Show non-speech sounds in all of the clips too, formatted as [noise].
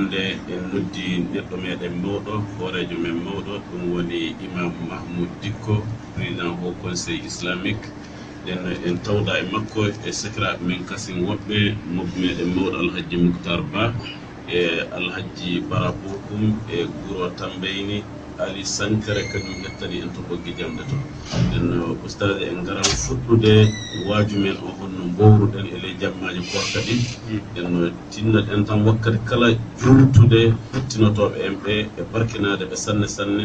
hannde en noddi neɗɗo meɗen mawɗo hoorejo men mawɗo ɗum woni imam mahmoud dikko président au conseil islamique. Nden en tawda e makko e sakiraɓe men kasin woɓɓe mobbe meɗen mawɗo alhaji mouhtar ba e alhaji bara bokum e guro tambayni ali sankara kañum ƴettani en to ɓogge jamɗe to. Nden uh, ustade en ngaran fuɗɗude waaju men o honno mbowruɗen ele jammaji porta ɗi. Hmm. Nden uh, tinnoɗen tan wakkati kala jultude huttinotoɓe en ɓe e barkinade ɓe sanne sanne.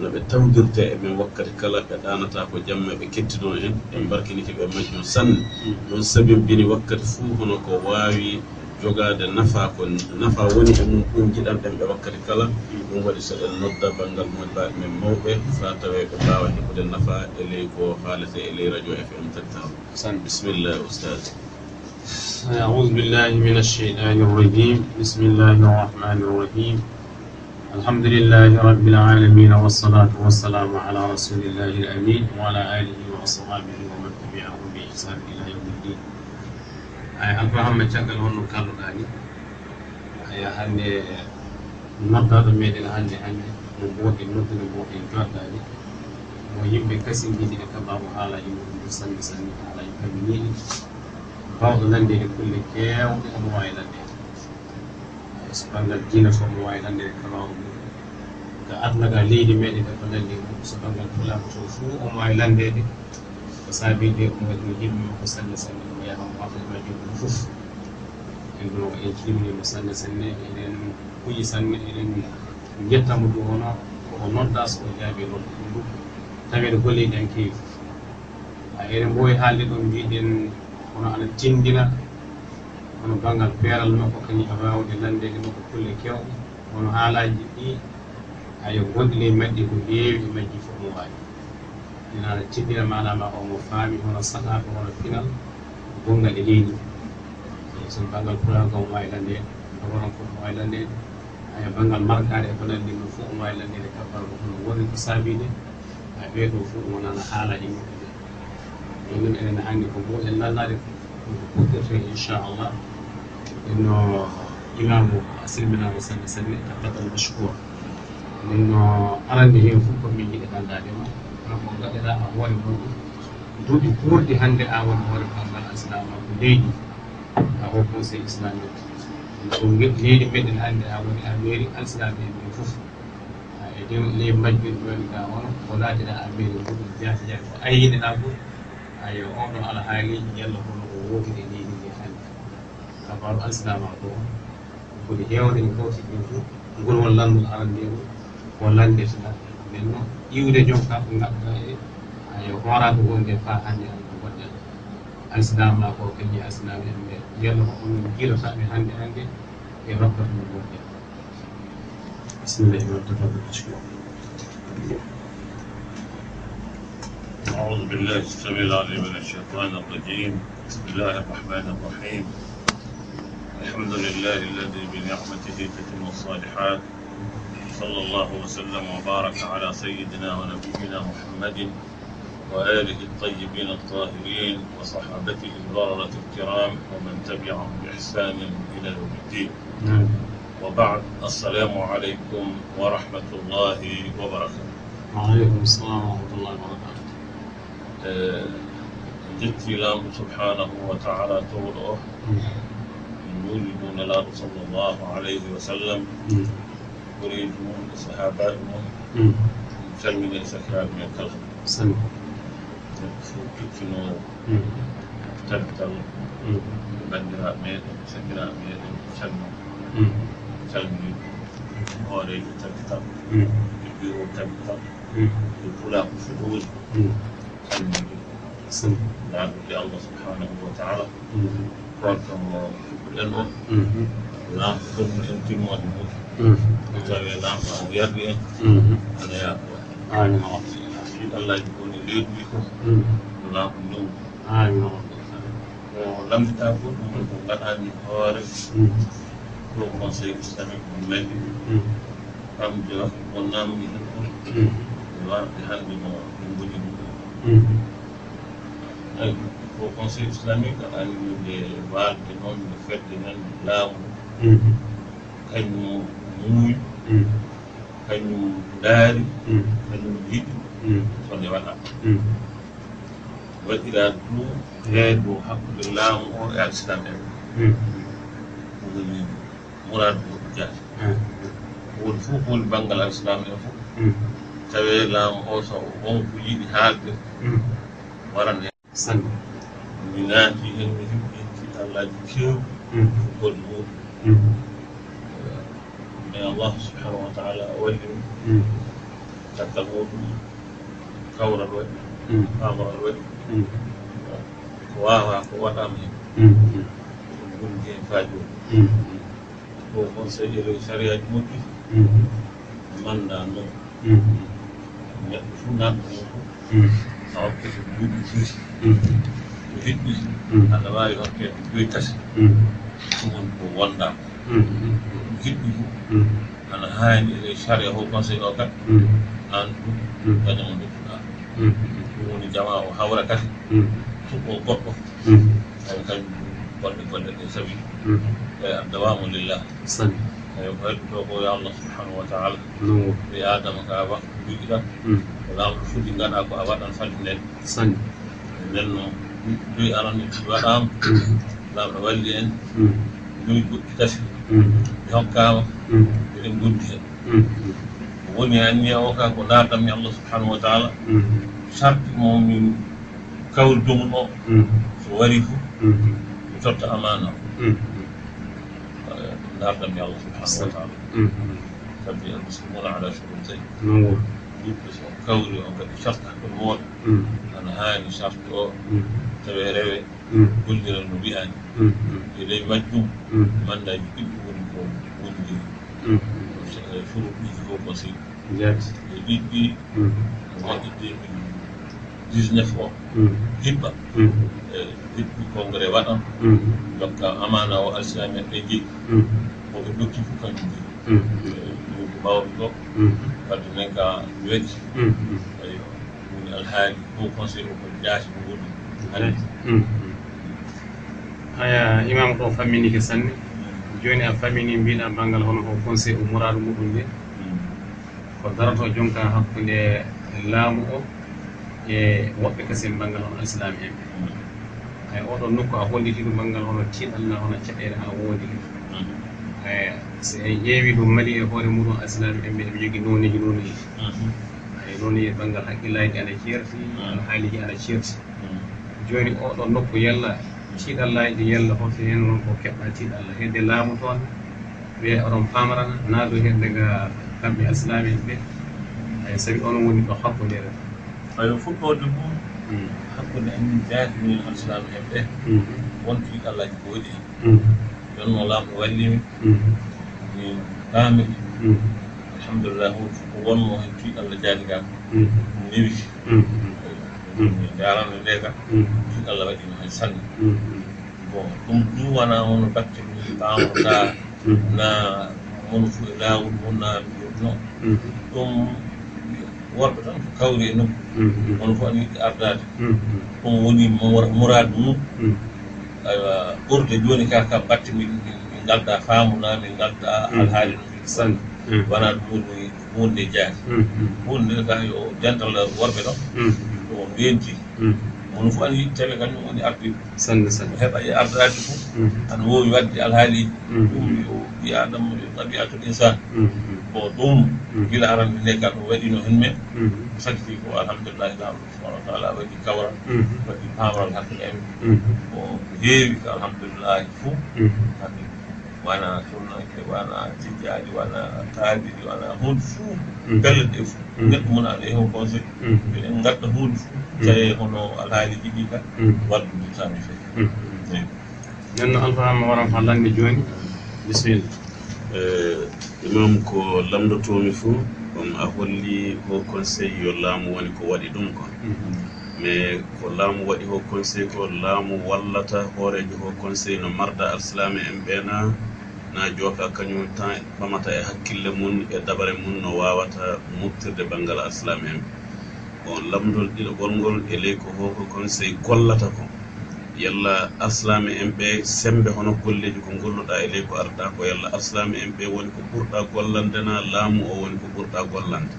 No ɓe tawdirte e men wakkati kala ɓe ɗanata ko jamma ɓe kettino en. En hmm. barkiniki ɓe majjum sanne. Hmm. Ɗon sabibini wakkati fuu hono ko waawi jogade nafa ko nafa woni e mum ɗum jiɗanɗen ɓe wakkati kala ɗum waɗi so ɗen nodda banggal moɗɗaɓe men mawɓe fa tawe ɓe mbawa heɓude nafa e ley ko haalete e ley radio fm tattaw bisimillah ustad أعوذ بالله من الشيطان الرجيم بسم الله الرحمن الرحيم الحمد لله رب العالمين والصلاة والسلام على رسول الله الأمين وعلى آله وأصحابه ومن تبعهم بإحسان إلى يوم aya alfa hammed caggal honno kalluɗa ni. Aya hannde noddaɗo meɗen hannde hannde no mboɗen noddude mboɗen joddani mo yimɓe kasindiɗiɗe kabaru haala yimɓeɗe nder sanne sanne haala e kaminiɗi bawɗo nande e kulle kewɗe omo wawi lande so banggal dina fo omo wawi lande e kabaru mum ga adnaga leydi meɗen e ko nandi mum so banggal fulako to fuu omo wawi landede ko. Saabi nde omo waɗi yimɓe makko sanne sanne mo waɗa majjum ɗum fof en ɗo en kimnimo sanne sanne eɗen kuyi sanne eɗen jettamo ɗum hono o nodda so o jaabi noon ɗum ɗum taweɗe golleji en keewi a eɗen mbowi haalde ɗon mbiɗen hono ana tindina hono banggal peeral makko kañum e wawde landede makko kulle kewɗe hono haalaji ɗi ayo gonɗi ley majji ko heewi e majji fof mo wawi ina tindina manama omo faami hono saɗaɓe hono pinal bunga ilini sen bangal pulaga o waylande e woron fof o waylande aya bangal markare e ko nandi ɗum fof o waylande e kabbara ko hono woni ko saabide a ɓeeɗo fof wonana haala yimɓe ɓe jonin enen anndi ko mboɗen lallade ko puɗɗirte inchallah ɗenno imamu asilminama sanne sanne tabbatan mashcour ɗenno arande hen fof komin yiɗi anndadema kanko gaɗeɗa a hoore muɗum duuɓi guurɗi hannde a woni hoore ma Islamic lady, I hope not say Islamic. So lady made an hand, I will have very Islamic before. I didn't leave much with when I want for that, and I made a good just yet. I in an apple, I own al highly yellow who walk in the need in the hand. About Islam, I go. Good hearing, go to alsinama ko kañi alsinama en ɓe yalla ko on jiilotaɓe hannde hannde e rokkata gonɗen bisimillahi wa tafadal أعوذ بالله السميع العليم من الشيطان الرجيم. بسم الله الرحمن الرحيم. الحمد لله الذي بنعمته تتم الصالحات. صلى الله وسلم وبارك على سيدنا ونبينا محمد وآله الطيبين الطاهرين وصحابته البررة الكرام ومن تبعهم بإحسان إلى يوم الدين. نعم. وبعد السلام عليكم ورحمة الله وبركاته. وعليكم السلام ورحمة الله وبركاته. آه، جدتي لام سبحانه وتعالى تولوه. يولدون لام صلى الله عليه وسلم. نعم. يريدون نعم. سلم المسلمين سكران من الكلام fukki noon caggal bandiraɓe meɗen sakiraɓe meɗen calmi calmini hoorejo tabitan e biro tabitan e pulako fuɗoji calmini laaɓude allah subhanahu wa taala gorkamo fuɗɗen on laaɓa fonno en timmode mum so tawi laaɓa o yardi en ana yaako allah ji woni leydi ko الله النور آمين ولم تكن مطلقا عن الخوارج اللهم سيستمع إليه فامد له والنار من النور وارتحال بما ينبغي au conseil islamique a de warde noon de fedde nan laamu kañum muuyi kañum daari kañum yiɗi so nde waɗa waɗira ɗum heeɗo hakkude laamu o e alislam en woni murad goɗɗo jaati woni fof ko woni banggal alislam en fof tawe laamu o so wonko yiɗi haalde waran hen sanne mi naati hen mi hiɓɓinti allaji kewɗi gol muɗum mais allahu subhanahu wa taala o walli mi caggal muɗum kawral waɗi pamaral waɗi ko wawa ko waɗama hen ɗum gonndi hen fa ko conseil ele sariyaji moƴƴi manda noon neɗɗo fuu nanɗo mum fof tawa kese duuɓi tati ko hiɗɗi aɗa wawi hokkede joyi tati ɗum woni ko wondama ɗum hiɗɗi ana haani ele saria ho conseil o kat an ɗum kañamo dottuɗa ɗum woni jama o hawra kadi suɓo goɗɗo tawi kañum golle golle ɗe sabi e addawamo lillah sanne eyi ko hedduto ko yo allah subhanahu wa taala non ɓe adama ka wa jogiɗa ko lamɗo fuɗi gaɗa ko a waɗan falli nden sanne nden noon joyi arande ɗi waɗama lamɗo walli en joyi goɗɗi tati mi hokkama eɗen gondi hen ko woni anniya o ka ko dardanmi allah subhanahu wa taala sarti momin kawri domum o so wari fof mi totta amana o dardanmi allah subhanahu wa taala sabi almuslimuna ala shurutay yimɓe so kawri o kadi sarta hakkude mooɗo ana haani sarti o tawe rewe golliral no wiyani e ley majjum mandaji ɗiɗɗi woni ko wondi furuɗiji fof conseil jaati e ɗiɗɗi waɗi 2019 o hippa e hibbi congrès waɗan jokka amana o alsilami en ɓe jeeyi oɓe dokki fof kañum jeeyi ɗumko mawɓe ɗo wadde men ka weɗi ayi woni alhaali fof conseil o ko jaati mo woni hande aya imam ko famminike sanne joni a famini mbiɗa banggal hono ko conseil o mouradu muɗum nde ko darato jonka hakkunde laamu o e woɓɓe kasen banggal hono alislami en ɓe ay oɗon nokku a holliti ɗum banggal hono tiiɗalla hono caɗele ha woodi e so en ƴeewi ɗum mali e hoore muɗum alislami en ɓe eɓe jogui noneji noneji ay noon e banggal haqqillaji ana ceerti haaliji ana ceerti joni oɗon nokku yalla tiiɗallaji yalla hoto hen noon ko keɓɗa tiiɗalla hedde laamu toon wiye oɗon pamarana naado hedde ga kamɓe alislami en ɓe ay saabi onon woni ɗo hakkudere football ɗo bo hakkude amin jaati min alislamu heɓɓe wonto yiɗi allahji gooɗi en ɗon no laamɗo wallimi min paami alhamdulillah huɗo fof ko wonmo hen to yiɗi allah jaadi kam newi mi jarano nde ka to yiɗi allah waɗino hen sanne bon ɗum ɗum wona wono batte ɗum ɓamota na wono fof e laawol wonna mbiyoto ɗum worɓe tan ko kawri e nokku hono fof ana yiɗi ardade ɗum woni mourade mum. Aywa ɓurde joni ka ka batte min galda famuna min galda alhaali no min sanne. Wona ɗum woni hunde jaati. Hunde ka yo dental worɓe ɗo. Ɗum mbiyenti kono fof ana yiɗi tawi kañum woni ardiɓe sanne sanne heɓa e ardade fof mhm. ana wowi wadde alhaaliji mhm. ɗum yo ɓi adama yo tabiatul insan. Mhm. Bon ɗum gila arande leggal o waɗino hen men. O ko alhamdulillahi laaɓo subahana wa taala waɗi kawral. Waɗi pamral hakke en. Bon ko heewi ko alhamdulillahi fof hakke wona sunake wana tijjaji wana taadiri wana hunde fuu pelle ɗe fof neɗɗo mona aɗa yeho conseil eɗen gadda hunde fuu tawi hono alhaaliji ɗi ka waddude tami feewi nden no alfahama waran fa lande joni bisimilla imam ko lamdotomi fuu on a holli ho conseil yo laamu woni ko waɗi ɗum ko. Mais ko laamu waɗi ho conseil ko laamu wallata hoorejo ho conseil no marda alislami en ɓeena na jooka kañum tan pamata e, e hakkille mum e dabare mum no wawata moftirde banggal aslame en. Bon lamdol ɗiɗo ɓolngol e ley ko hoko kon sey gollata ko. Yalla aslame en ɓe sembe hono golleji ko golluɗa e ley ko arda ko. Yalla aslame en ɓe woni ko ɓurɗa gollandena laamu o woni ko ɓurɗa gollande.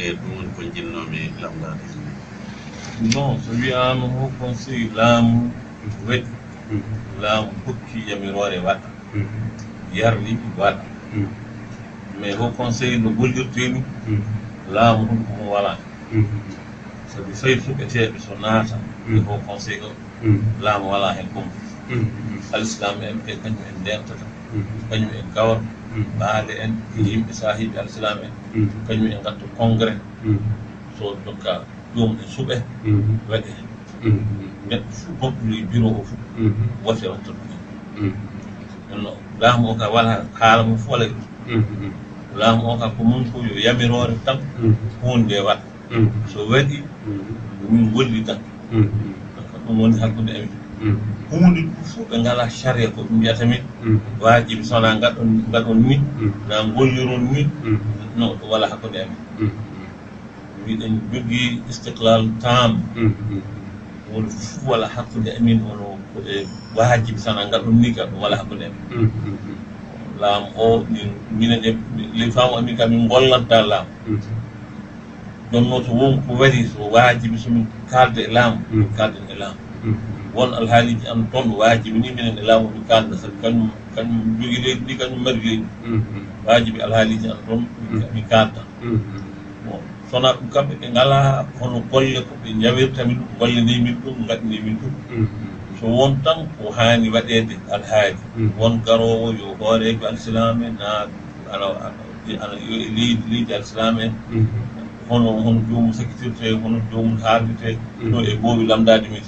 Eyyi ɗum woni ko jinnomi lamdade non so wiyama hokon sey laamu weɗi. Mm-hmm. Laamu hokki yamirore waɗa. Mm-hmm. Yarli waɗa mais ho conseil no gollirteni laamu ɗum komo wala sabi fayi fuɗɗeteɓe so naata e ho conseil o laamu wala hen kom alislam en ɓe kañum en ndentata kañum en gawra baale en e yimɓe sahiɓe alislam en kañum en gatta congrès. So dokka ɗum e suuɓe waɗe hen neɗɗo fof gonɗuɗo e bureau o fof wote watta ɗum hen no laamu o ka wala haala mum fof wala mm-hmm. laamu o ka ko mum ko yo yamirore tan mm-hmm. hunde e waɗa mm-hmm. so waɗi min golli tan. Ɗum woni hakkude amin e hunde ɗum fof ɓe ngala charia ko ɓe mbiyata min. Wajibi sona gaɗon gaɗon min. Na golliron min. No ɗo wala hakkude e amin mbiɗen jogii istiqlal tam woni fof wala hakkude amin ono e wajibi sowona gaɗon ni ka ɗum wala hakkude amin laamu o min minen e les femme amin kam min gollanta laamu jonno so won ko waɗi so wajibi somin kalde e laamu kalden e laamu won alhaaliji an toon wajibi ni minen e laamu min kalda sabi kañum kañum jogii leydi ndi kañum mari leydi wajibi alhaaliji an toon min kalda bon sona ɗum kamɓe ɓe ngala hono golle ko ɓe jawirta min ɗum golleni min ɗum gaɗini min ɗum وأنتم وهاني بديت الهاد وان قرو يوغوري بألسلامي نا أنا أنا ليد ليد ألسلامي. هون هون جوم سكتير تي هون جوم هاد تي نو أبوي لام دا ديمي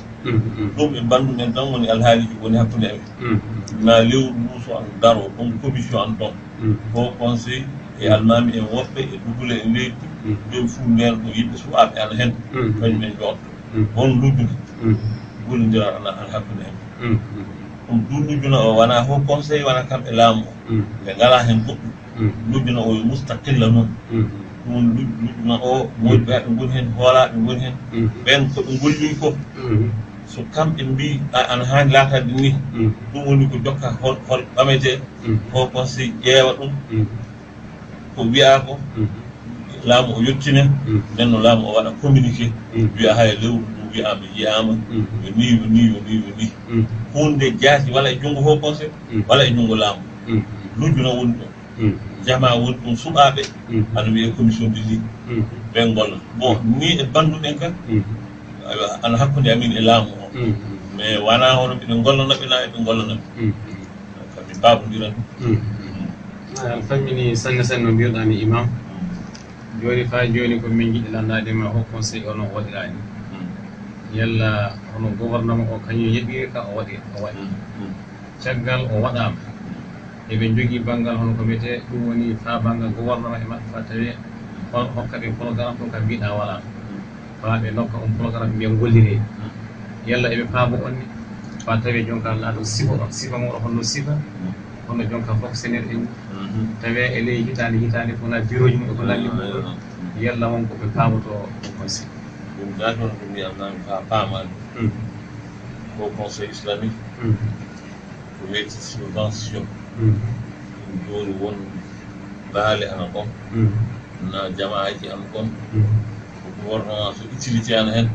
دوم يبان من دون من الهاد يبوني هكذا يعني ما ليو نوسو عن دارو دوم كوميشو عن دوم هو كونسي et allemand et europe et tout le monde est deux fous nerfs pour y être gollodira tan tan hakkude en. Mm, mm. Ɗum ɗullujuna o wona ho conseil wona kamɓe laamu. O ɓe ngala hen goɗɗum. Lujjuna o yo mustaqilla noon ɗum lujjuna o modi ɓe ɓe goni hen hoolaɓe goni hen. Ɓen koɓe golliri fof. So kamɓe mbi ana hani laatade ni. Ɗum woni ko jokka hol ɓamete ho conseil ƴeewa ɗum. Ko wiya ko. Laamu o yettine. Nden no laamu o waɗa communiqué. Wiya hay lewru. wiyama yiyama mm-hmm. yo ni yo ni yo ni yo ni mm-hmm. hunde jaati wala e junngo fof conseil mm-hmm. wala e junngo laamu. Lujjuna woni ɗon jama woni ɗum suɓaɓe aɗa wiye commission de lie ɓen golla bon ni e banduɗen kan ana hakkude amin e laamu o mais wona hono ɓeɗe gollanaɓe e na eɓe gollanaɓe kami babodiran aɗa fammini sanne sanne no mbiruɗani imam. Joni fa joni ko min jiɗi landadema ho conseil onon waɗirani yalla hono gouvernement o kañum yeɓiri ka o waɗi o waɗi. Caggal o waɗama eɓe jogui banggal hono ko wiyete ɗum woni fa banggal gouvernement e maɓɓe fa tawi hokka ɓe programme ɗum kam mbiɗa wala fa ɓe dokka on programme mbiya gollire yalla eɓe paabo on ni fa tawi jonka laaɗo sifa on sifa moɗo holno sifa hono jonka fonctionnaire en. Tawi e ley hitande hitande fof na bureau ji mum ko lalli muɗo yalla wonko ɓe paamoto o conseil gatoon ko mbiyamnami fa paamade ko conseil islamique wiyete subvention joni won baale ana kon na jamaaji ana kon ko gouvernement so utilité ana hen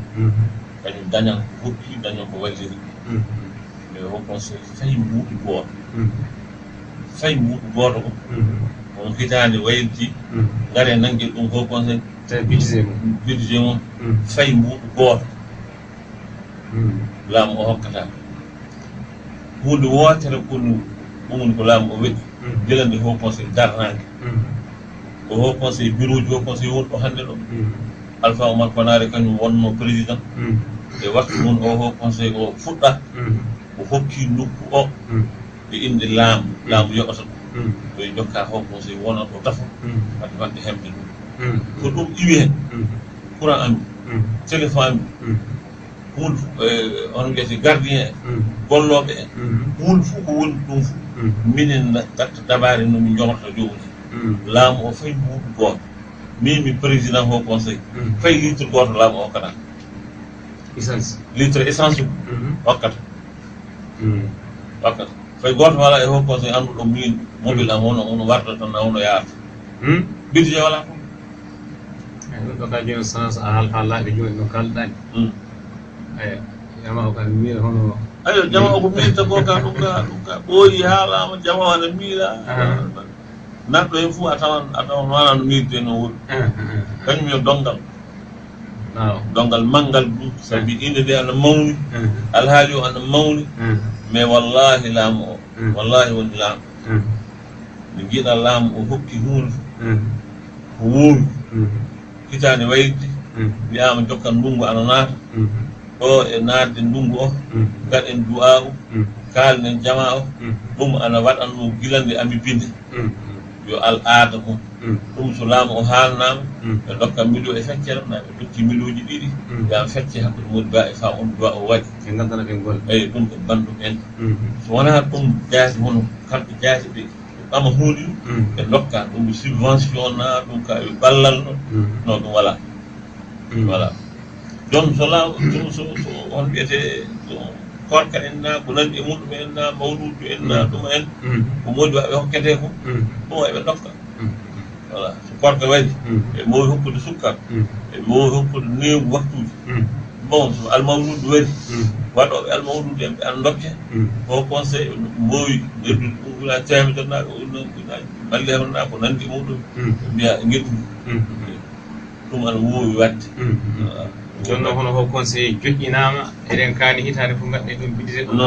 kañum dañan ko hokki dañan ko walliri mais ho conseil fayi mbuuɗi gooto fayi mbuuɗi gooto ko on hitande wayriti hmm. ngare nangue ɗum ko conseil budget budget mum. Hmm. Fayi mbuɗu gooto. Hmm. Laamu o hokkata. Hunde wootere kono ɗumwoni ko laamu o weɗi gilande e ho conseil darnangue ko ho conseil bureau ji ho conseil woni ɗo hannde ɗo. Alpha oumar konare kañum wonno président. E waktu mum o ho conseil o fuɗɗa. O hokki nokku o. E inde laamu. Laamu yoɓata ɗum koye jokka ho conseil wona ɗo dafa wadde wadde hemɓe ɗum ko ɗum iwi hen courant ami téléphone ami hunde hono mbiyete gardien en golloɓe en hunde fof ko woni ɗum fof minen gatta dabare nomin jogorta jomum laamu o fayi mbuɗu goto min mi président ho conseil fayi litre goto laamu o hokkata essence. Litre essence. Hokkata wakkat fay goto wala e fof koso annduɗo min mobile am wono ono warta tan ono yaata hmm? budget wala? Ko eyi ɗum ɗo ka joni e sens a haal ha joni no kalɗani. Hmm. Eyi jama o kan miira hono. Ayo jama o ko miirta ko ka ɗum ka ɗum ka ɓooyi haalama jama o ana miira natɗo hen fof a tawan a tawan wana no miirde no wuri kañum yo dongal. Dongal manngal du. Sabi inde nde ana mawni. Alhaali o ana mawni. mais wallahi laamu o. Mm. Wallahi woni laamu. Mm. No jiiɗa laamu o hokki hunde mm. ko wuuri hitande wayidde wiyama jokkan ndungu ana naata. Ɗo e naatde ndungu o. Gaɗen du'a u kaalnen jama o. Ɗum ana waɗanno gilande ami binde. Yo al aada kon ɗum so laamu o haalnaama mm. ɓe dokka milu e feccere na ɓe dokki miluuji ɗiɗi. Mm. Yam fecce hakkude modi ba e fa on duwa o waɗi. Ɓe ngandana ɓe gol eyi ɗum ɓe banndum en. Mm-hmm. So wonaa ɗum jaati hono kamɓe jaati ɓe ɓama huundi mm. ɗum ɓe dokka ɗum subvention na ɗum ka ɓe ballal no mm-hmm. no ɗum wala. Voilà donc so laamu ɗum so on mbiyetee korka en na ko nandi e muɗum en na mawludu en na ɗum en. Mm-hmm. Ko modi waɓe hokkete ko. Ɗum eɓe dokka voilà. So gorko waɗi hmm. e mowi hokkude sukkar. Hmm. E mowi hokkude newu waktuji hmm. bon so almawludu waɗi waɗoɓe almawludu eɓe ana dokke o conseil mbowi gerdude ɗumgula temedornaɓe unaji ballehorna ko nandi e muɗum. Mbiya gerdude ɗum ana wowi wadde. Joni noon hono ko conseil joƴƴinama eɗen kaani hitande fof gaɗɗe ɗum bidite ɗum.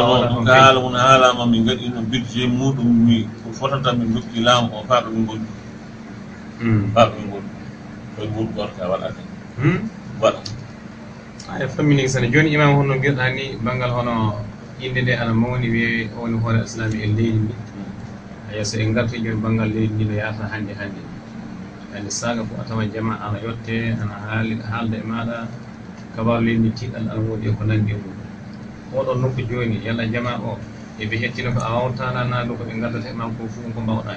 Haala mon haalama min gaɗi no budget muɗum mi ko fotata min dokki laamu o faaɗo min gondi gonɗi faa ɗo min gonɗi koye muɗum gorka waɗate waɗa aya fammini sane joni imam honno mbiɗa ni banggal hono inde nde ana mawni wiye woni hoore islami e leydi ndi aya so en garti joni banggal leydi ndi no yahata hannde hannde hande saga fof a tawa jama ana yette ana haali haalda e maɗa kabaru leydi ndi tiiɗal ana woodi e ko nandi e mum oɗon nokku joni yalla jama o eɓe hettino ko a wawtana naado ko ɓe gandata e ma ko fof ko mbawɗa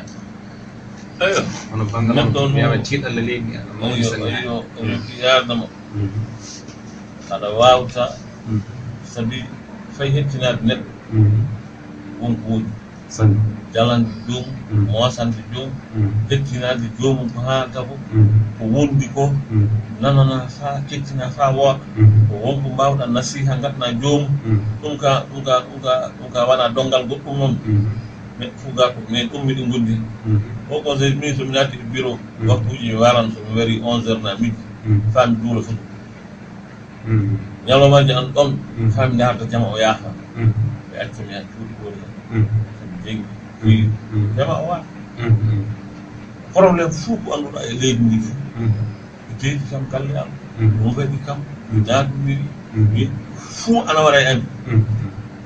sanne aɗa wawta sabi fay hettinade neɗɗo wonko woni jalande joomum mosande joomum hettinade joomum ko haalta ko ko wondi ko nanana fa kettina fa wooɗa ko wonko mbawɗa nasiha gaɗna joomum ɗum ka ɗum ka ɗum ka ɗum ka waɗa dongal goɗɗum noon neɗɗo fof ga ko mais ɗum miɗo gondi mhm. o conseil min somi naati ɗo bureau mhm. waktuji mi waran somi wari onze heure na midi. Mhm. Faami duula fotu ñalomaji an ɗon fami darda jama o yaafa. Ɓe accami ha cuuɗi goni hen. Somi jengi fuyi jama o waata probléme fuu ko annduɗa e leydi ndi fuu. Mi deydi kam galle am. Mi waɗi kam. Mi naatudiri fuu ana wara e ami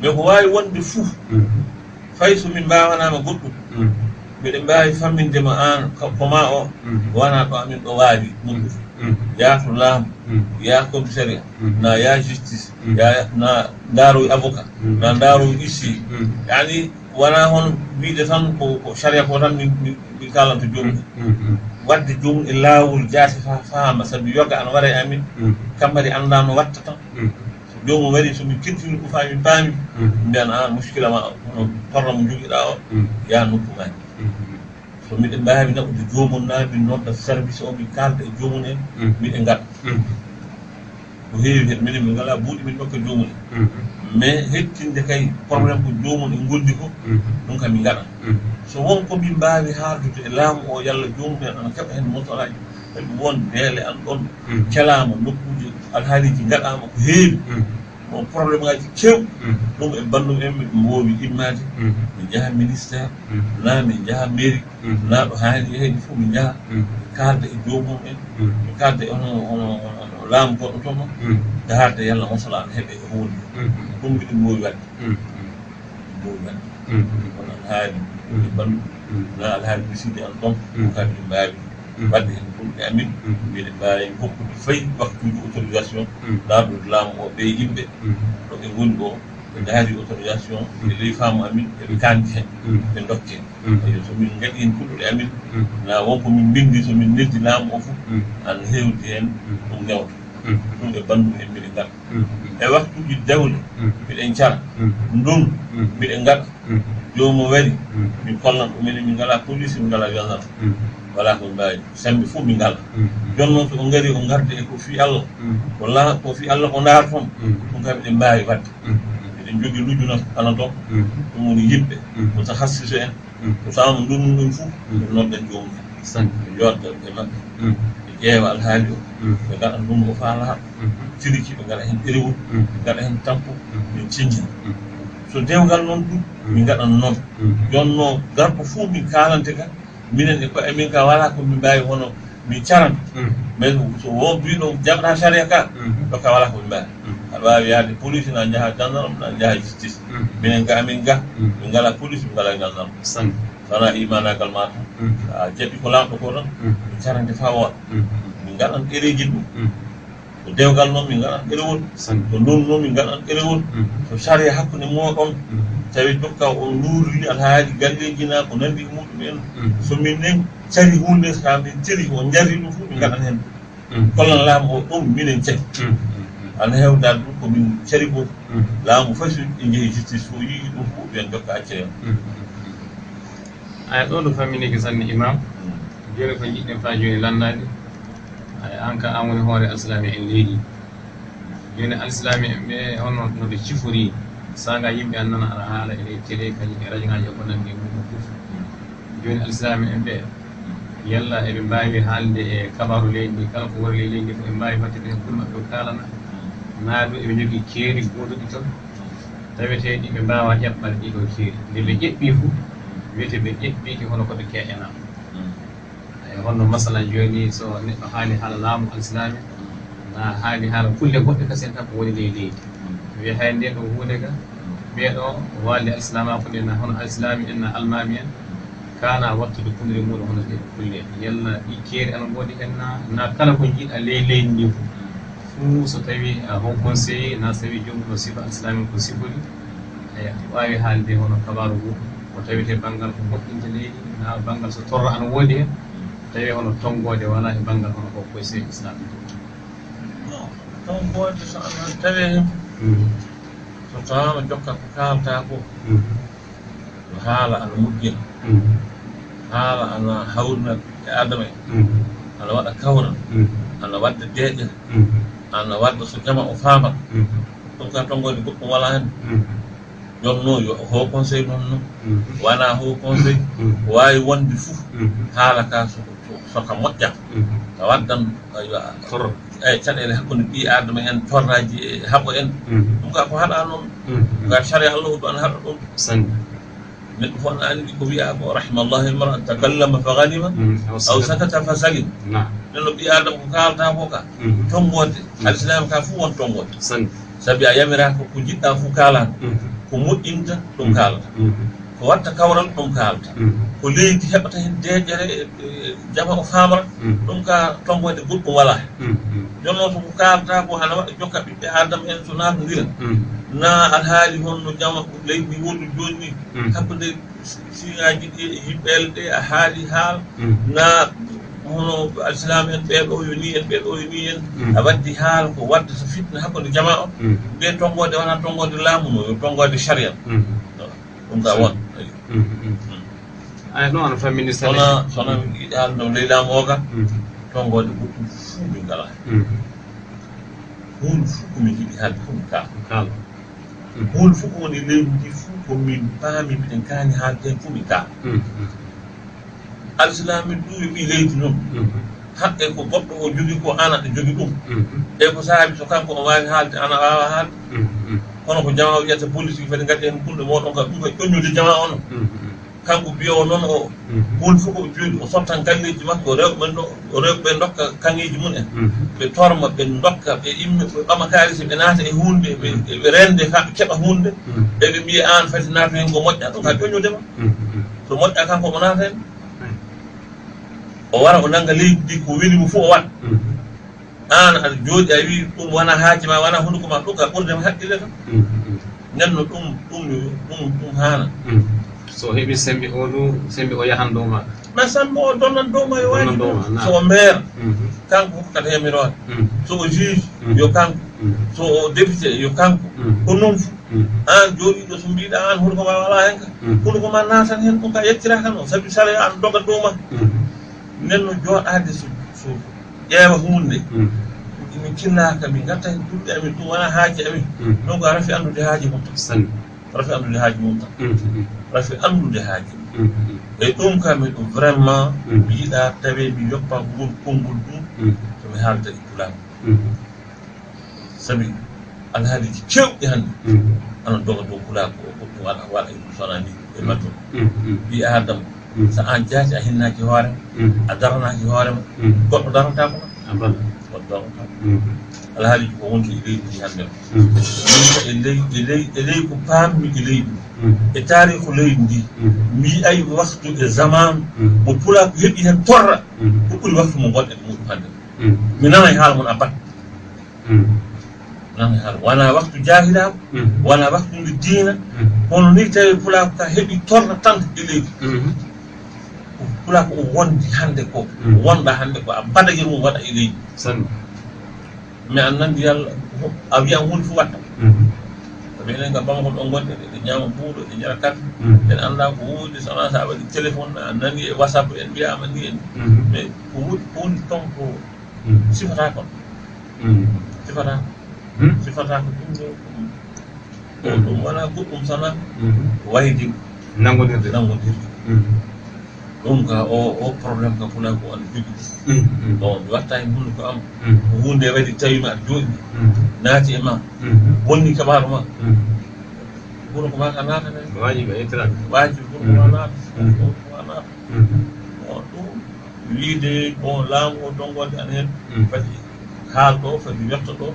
mais ko wawi wonde fuu. fay so min mbawanama goɗɗum. Mm. Mbiɗen mbawi fammindema an koma o mm. wona ɗo amin ɗo waawi ɗumɗum yahto laamu mm. ya commissariat na ya justice na ndaaroy avocat na ndaaroy huissier. Yani wona hon wiide tan ko sharia ko tan min kalan to jomum wadde jomum e laawol jaati fa faama sabi yoga ana wara e amin kammari annda no watta tan. jomum wari somi kirtini ko fami paami. Mhm. Mbiyan an muskila ma no torra mo joguiɗa o. Mhm. Ya nokku mani mhm. so miɗe mbawi naɓude jomum na min nodda service o min kalda e jomum en miɗe gaɗa ko heewi hen minen min ngala buuɗi min ɗokka jomum en. Mais hettinde kay probléme ko jomum en gondi ko ɗum kam min gaɗa so wonko min mbawi haaldude e laamu o yalla jomum en ana keɓa hen motoraji kadi won deele an ɗon kelama nokkuji alhaaliji gaɗama ko heewi. Mm-hmm. On probléme ngaji kew mm-hmm. ɗum e bandum en miɗum woowi immade min jaha ministére na min jaha mm-hmm. mairie. Na ɗo haani yahede e fof min jaha min kalda e joomum en. Min kalda e ono ono laamu goɗɗo toon noon darde yallah masala ana heeɓe e hunde ɗum miɗum mboowi wadde. Mboowi wadde. Kono alhaali e bandum na alhaali miside an ɗon kadi ɗum mbaawi Mm. wadde hen ɗumɗe amin. Mm. Mbiɗen mbawi hokkude fayi waktuji autorisation. Mm. Laaɓɗo laamu o ɓe yimɓe. Ɗo ɓe woni ɗo ɓe daari autorisation. E ley faamu amin eɓe kandi hen ɓe dokke eyo somin gaɗi hen kulɗuɗe amin. Na wonko min bindi somin neddi laamu o fof an hewdi hen ɗum newta ɗum e banndum en mbiɗe ngaɗa e waktuji dawle mbiɗen cara ndun mbiɗen ngaɗa jomum waɗi min kollan ɗumen min ngala police min ngala gendarme wala ko mbawi sembe fof ɓe ngala mm-hmm. joni noon soko ngari ko garde e ko fi allah. Mm-hmm. Ko la ko fi allah ko ndaar toon ɗum kam eɗen mbawi wadde. Mm-hmm. Eɗen jogui lujunat ala to. Ɗum woni yimɓe. Ko tahassiso en. Ko sawno ndunnuɗen fof ɗum nodɗen jomum en ɓe jodda e mabɓe ɓe ƴeewa alhaali o. Ɓe gaɗa ndungu o faa laaɓa ciriki ɓe gaɗa hen ɗerewol ɓe gaɗa hen tampo ɓe ciññina so dewgal noon ɗum min gaɗan noon. Jonno garɗo fof min kalante ka minen e koye emin ka wala ko min mbawi hono min caran. Mm. Mais so wo mbiɗo jaɓata saria ka mm -hmm. ɗoka wala ko min mbawi. Mm -hmm. Aɗa wawi yaade police na jaaha gendarme na jaaha justice. -hmm. Minen ga amin ga min ngala police min ngala gendarme. Sona imanagal mata a jaɓi ko lamɗo ko tan min carande fa woɗa min gaɗan ɗereji ɗum. to dewgal noon min gaɗan ɗerewol to ndun noon min gaɗan ɗerewol mhm. to saria hakkude moɗon mhm. tawi jokka on luuriri alhaaji gallejina ko nandi e muɗum en. Mhm. Somin nen cari hunde sa min tiri on jarri ɗum fof min gaɗan hen. Kollan laamu o ɗum minen cari. Ana hewdade ɗum komin cari ko. Laamu fasi e jeehi justice fo yii ɗum fof ɓen jokka acce en. Aya ɗo ɗo faminike sanne imam. Hmm. Joni ko jiɗɗen fa joni landade hay an ka an woni hoore alislami en leydi. Joni alislami en ɓe hono noɓe cifori saga yimɓe an nana aɗa haala ene télé kañum e radio ngaji e ko nanndi e mum fof joni alislami en ɓe yalla eɓe mbawi haalde e kabaru leydi ndi kala ko wori ley leydi fof ɓe mbawi wattede hen ɓuri maɓɓe kalana naadu eɓe jogui keeri goduɗi toon taweteɗi ɓe mbawa ƴaɓɓal ɗiɗo keeri. Nde ɓe ƴeɓɓi fof wiyete ɓe ƴeɓɓiki hono koɓe ɓe keeƴanaa. هون مثلا جوني سو نيتو حالي حال لام الإسلامي نا حالي حال كل بوتي كاسين تاب لي لي في حي نيتو هو دغا بيدو والي الإسلام كل نا هون الإسلامي إن المامي كان وقت بكون ريمول هون دي كل يلا يكير ان بودي كنا نا كلا كو جيد لي لي ني فو سو آه، هون كونسي نا سوي جوم كو سيبا الإسلامي اي وأي حال دي هون كبارو وتابيتي بانغال كو بوتي نا بانغال سو تور ان tawi hono tonngode wona e banggal hono ko poyse islam. Tonngode so allah tawi mm-hmm. so tawama jokka ko kalta ko mm-hmm. yo haala ana moƴƴina mm-hmm. haala ana hawrina e adama en ana waɗa kawral ana wadda deeƴel ana wadda so jama o faamat ɗum ka tonngode goɗɗum wala hen. Jonno yo ho conseil noon noon wona ho conseil. Wawi wonde fof haala ka soko soka moƴƴa waddan torra eyyi caɗele hakkude ɓi adama en torraji e haɓo en ɗum ka ko haɗa noon ga saria allah ɗo ana haɗa ɗum sanne neɗɗo fof ana andi ko wiya ko rahimallahu imra takallama fa ganima aw sakata fa salim na nenno ɓi adama ko kalata ko ka tonggode alislam ka fof won tonggode sanne saabi a yamiraka ko jiɗɗa fof kalata ko moƴƴinta ɗum kalata ko watta kawral ɗum ka mhm. ko leydi heɓata hen deƴere e, e, jama o faamara mhm. ɗum ka tongoyde goɗɗum wala. Mhm. Hen jooni noon soko kaalata ko hana waɗa jokka ɓiɓɓe adama en so naatodira na aɗa haali hon no jama leydi wondu joni ni. Hakkude siŋaji ɗi e yimɓele ɗe a haali haala na hono alislam en ɓeeɗo yo ni en ɓeeɗo yo ni en. A waddi haala ko wadda so fitna hakkude jama o. Ɓe tongode wona tongode laamu no yo tongode charia. on that one. Mm -hmm. Mm-hmm. I know on family sala sala ando leila moga mm-hmm. tongo de butu fubi ngala. Mm-hmm. Hul fuku mi hidi hal kum ka kala. Hul fuku ni le di fuku mi ba mi bi den kan ha den fubi ka al islam du bi leyti non hakke ko goɗɗo o jogi ko ana ɗo jogi ɗum e ko saabi so kanko o waawi haalde ana wawa haalde hono ko jama wiyata politique fede gaddi hen kulɗo moɗon ka ɗum e ka ƴoññude jama ono mm-hmm. kanko biyowo noon o mm-hmm. hunde fof koɓe jooɗi o sottan galleji makko rewɓe rewɓe dokka kaŋeji mum en. Mm-hmm. Ɓe torma ɓe dokka ɓe immi ɓe ɓama kaalisi ɓe naata e hunde ɓe rende kaɓe keɓa hunde ɓeɓe mbiya an fati naata hen ko moƴƴa ɗum ka joñudema so moƴƴa kanko mo naata hen o wara o nanga leydi ndi ko welimo fof o waɗa an aɗa jooɗi a wi ɗum wona haaji ma wona hunde ko ma ɗum ka ɓurdema haqqille tan nenno ɗum ɗum ɗum ɗum haana so heɓi sembi o ɗu sembi o yahan dow ma ma sambo o donnan yo waaji Donnan dowma, na. so o maire kanko hokkata yamirode so o juge yo kanko so o député yo kanko ko noon Mhm. an jooɗiɗo so mbiɗa an hunde ko ma wala hen ka hunduko ma natan hen ɗum ka yettira kan o saabi sala an doga dow ma Mhm. nden no jooɗade so so ƴeewa hunde mm. min kinnaka min gatta hen duɗɗe amin ɗum wona haaji amin. Mm. Donc a rafi andude haaji mum tan. Rafi andude haaji mum tan. Mm, rafi andude haaji eyi ɗum kammi e ɗum vraiment mi yiɗa tawe mi yoppa ngol konngol ɗum. Somi haalda e pulago sabi alhaaliji kewɗi hannde. Ana doga dow pulago ko ɗum waɗa waɗa e ɗum sona ni e matto mbiya haddama Mm. so an jaati a hinnaaki hoore mm. a daranaaki hoorema mm. goɗɗo darotaako ma goɗɗo darotako alhaaliji ko wonko e leydi ndi hannde o e ley e ley e ley ko paammi e leydi ndi. E tarihu leydi ndi. Mi mbi'ay waktu e zamanu. Mo pulaa ko heɓi heen torra. Ko ɓuri waktu mo gonɗen e muɗum hannde mi nana e haala mon abat bat nana haala wona waktu jahilaaku wona waktu ndu diina. Hono ni tawi pulaa ka heɓi torra tan e leydi kula ko wondi hannde ko hmm. wonɗa hannde ko a badage mum waɗa e leydi. Mais an nandi yalla a wiyan hunde fof watta. Hmm. Sabi enen ga bamahol ɗon gonɗe ɗe ñaama buuɗo ɗe jara karte hmm. en annda ko wuudi sona sa waɗi téléphone a nani e whatsapp en wiyama ni en. Mais ko wuɗi ko woni ton ko sifata kon. Sifata sifata ko ɗum ɗo ɗum wona goɗɗum sana wayidigo nangodirde nangodirde ɗum ka o o probléme ka fulan ko aɗa jogii bon mi watta hen hunde ko am. Mm. Ko hunde waɗi tawima e aɗa jooɗi mm. naati e ma. Mm, Bonni kabaru ma. Huno ko maka naatane wajibi itran wajibi huno koma naata. Huno e koma naata. Bon ɗum wiide bon laamu o dongode ana hen. Fadi haal ɗo fadi wetta ɗo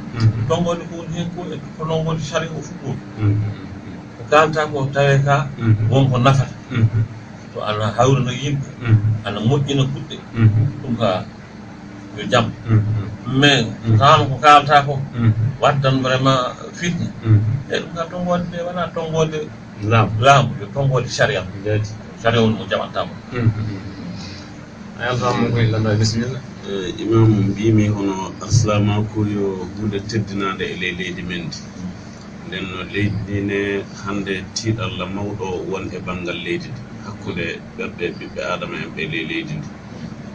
dongode ko woni hen ko e ko dongode sari o fuɗɗoɗi ko kalta ko tawe ka wonko nafata. to ana hawrino yimɓe mhm. ana moƴƴina kuɗɗe mhm. ɗum ka yo jam mhm. mais kano ko kalata ko waddan vraiment fitna. E ɗum ka tongode nde wona tongode laamu yo tongode saria saria woni mo jaɓantama alfama koye landa bisimilla. E, imam mbimi hono arsilamako yo hunde teddinade e ley leydi men ndi. Mm. Nden no leydi ndi ne hande tiiɗalla mawɗo won e banggal leydi ndi. hakkude ɓerɗe ɓiɓɓe adama en ɓe ley leydi ndi.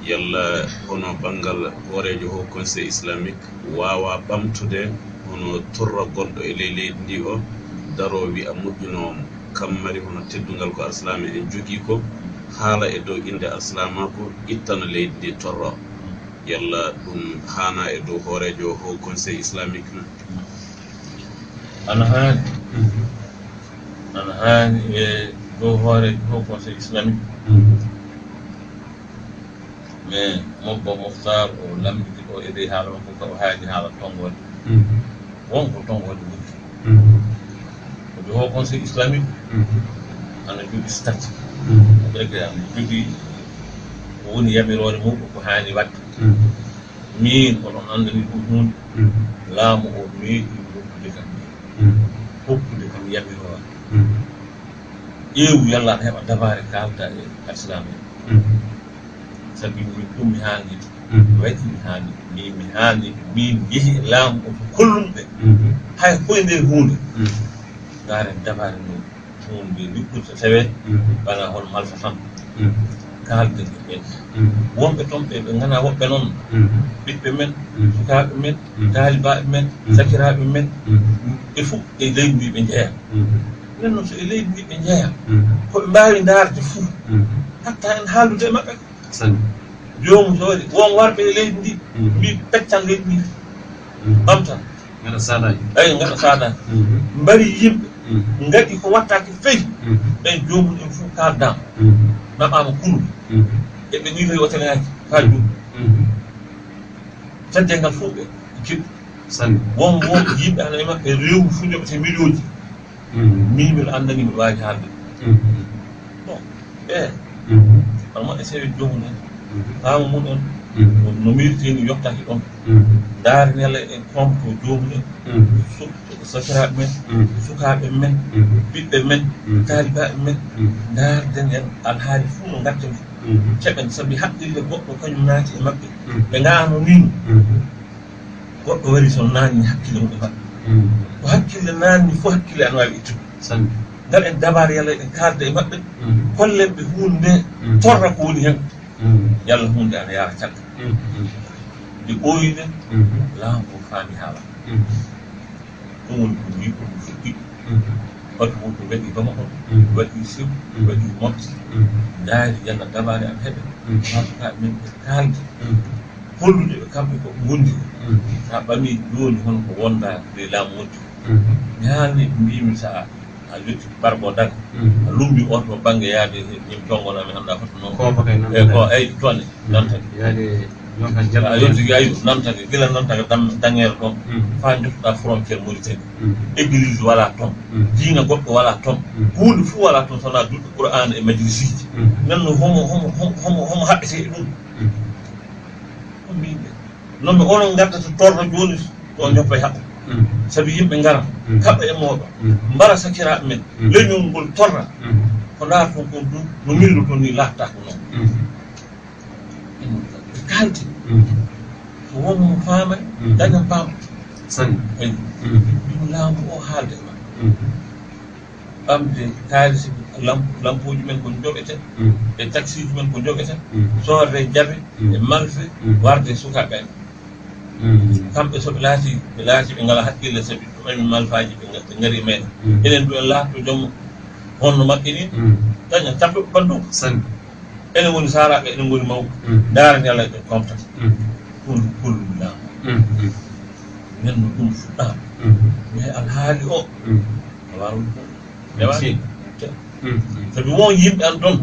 Yalla hono banggal hoorejo ho conseil islamique wawa ɓamtude hono torra gonɗo e ley leydi ndi o. Daro wiya moƴƴunowomo kam mari hono teddugal ko alislama en jogii ko. Haala e dow inde alislama ittana leydi ndi torra. Yalla ɗum hana e dow hoorejo ho conseil islamique men ana haani. Mhm. Ana haani e dow hoore dow conseil islamique mais mobbo moftar o lambiti ɗo e dey haala makko ka o haaji haala tongode wonko tongode woni koɓe ho conseil islamique ana jogui statut ɓegre ana jogui ko woni yamirore muɗum ko haani wadde min oɗon andani ɗum hunde laamu o meeɗi hokkude kam hokkude kam yamirore ƴeewu yalla allah aɗa heɓa dabare kalda e alislam mhm. en sabi min ɗum mi hanniɗi mhm. waɗi mi hanni mi mi hanni min yeehi e laamu o kollum ɓe mhm. hay koye nder hunde garen dabare no hunde mbi tawe bana hon malfa tan. Kalde e ɓen wonɓe toon ɓe ɓe gana woɓɓe noon ɓiɓɓe men sukaɓe men daalibaɓe men sakiraɓe men. E fof e leydi ndi ɓe jeeya nden noon so e leydi ndi ɓe jeeya koɓe mbawi darde fuu hatta en haaldude maɓɓe sani jomum so waɗi won warɓe e leydi ndi mbi peccan leydi ndi ɓamtan gaɗa saɗaji ɓay gaɗa saadani mbari yimɓe gaɗi ko wattake feyi ɓen jomum en fof kaldama naɓama kunu eɓe wiitoy woteneaji ha jum fedde ngal fof ɓe jiɗɗo won won yimɓe ana e maɓɓe rewu fu joɓete million ji Mm-hmm. min mbiɗo anndani mbiɗo waawi haalde. Mm-hmm. Bon ɓe mm-hmm. hono maɓɓe sewi jomum en faama mum en no miritini yottaki ɗon. Daarin en comto joomum en. Sakiraɓe men sukaɓe men ɓiɓɓe men taalibaɓe men. Daarden en alhaali fuu no gatten keɓen sabi haqqille goɗɗo kañum naati e maɓɓe. Ɓe ngaano nin goɗɗo wari so naani hakkille mum e maɓɓe. Hakkille naanni fof hakkille ana waawi ittude sanne ngal en dabar yalla en kaalda e maɓɓe kollen ɓe hunde nde torra ko woni hen yalla hunde ana yaara cagga ɗi ɓooyde laamu ko faami haala ɗum woni ko wi ko ɗum fuɗɗi baɗu muɗum waɗi bama on waɗi sew waɗi mofti daari yalla dabare am heɓe masukaɓe men ɓe kaalde hollude ɓe kamɓe koko gondi ko sa ɓami joni honko wonda laamu laamuji mi haalni mbimi sa a yetti barbo daga a lumbi oto banggue yaade ñim tongona mi anda noon e eh, ko eyyi eh, toone non tagi a ah, yonti ayi non gila nantake dangere toon fa joftoɗa frontiére mauritani église wala toon diina goɗɗo wala toon hunde fo wala toon sona duɗɗo qouran e majlisiji. Nanno homo homo homo homo haɓɓete e ɗum noon ɓe onon gaddata torno joni ɗo joppa e haɓɓo sabi yimɓe ngara kaɓɓa e mooɗo mbara sakiraɓe men leñol ngol torra. Ko ndaar ton kon du no millo toon ni laata ko noon ɓe kalti so wonmo faama daña paam sanne eyi ɗum laamu o haalde ma ɓamde kaalisi lampuji men ko joɓete mm. e taxi ji men ko joɓete mm. soorde jabe mm. e malfe warde sukaɓe. En kamɓe soɓe laati ɓe laati ɓe ngala hakkille sabi ɗumami malfaji ɓe ngari meɗen enen du en laatto joom honno maɓɓe ni. Daña kamɓe ko bandum enen woni saraɓe enen woni mawɓe. Darani allah ɓe comtata ɗum kullum laamu nden no ɗum fuɗɗama mais alhaali o a wawa ɗum. Si. sabi won yimɓe an ɗon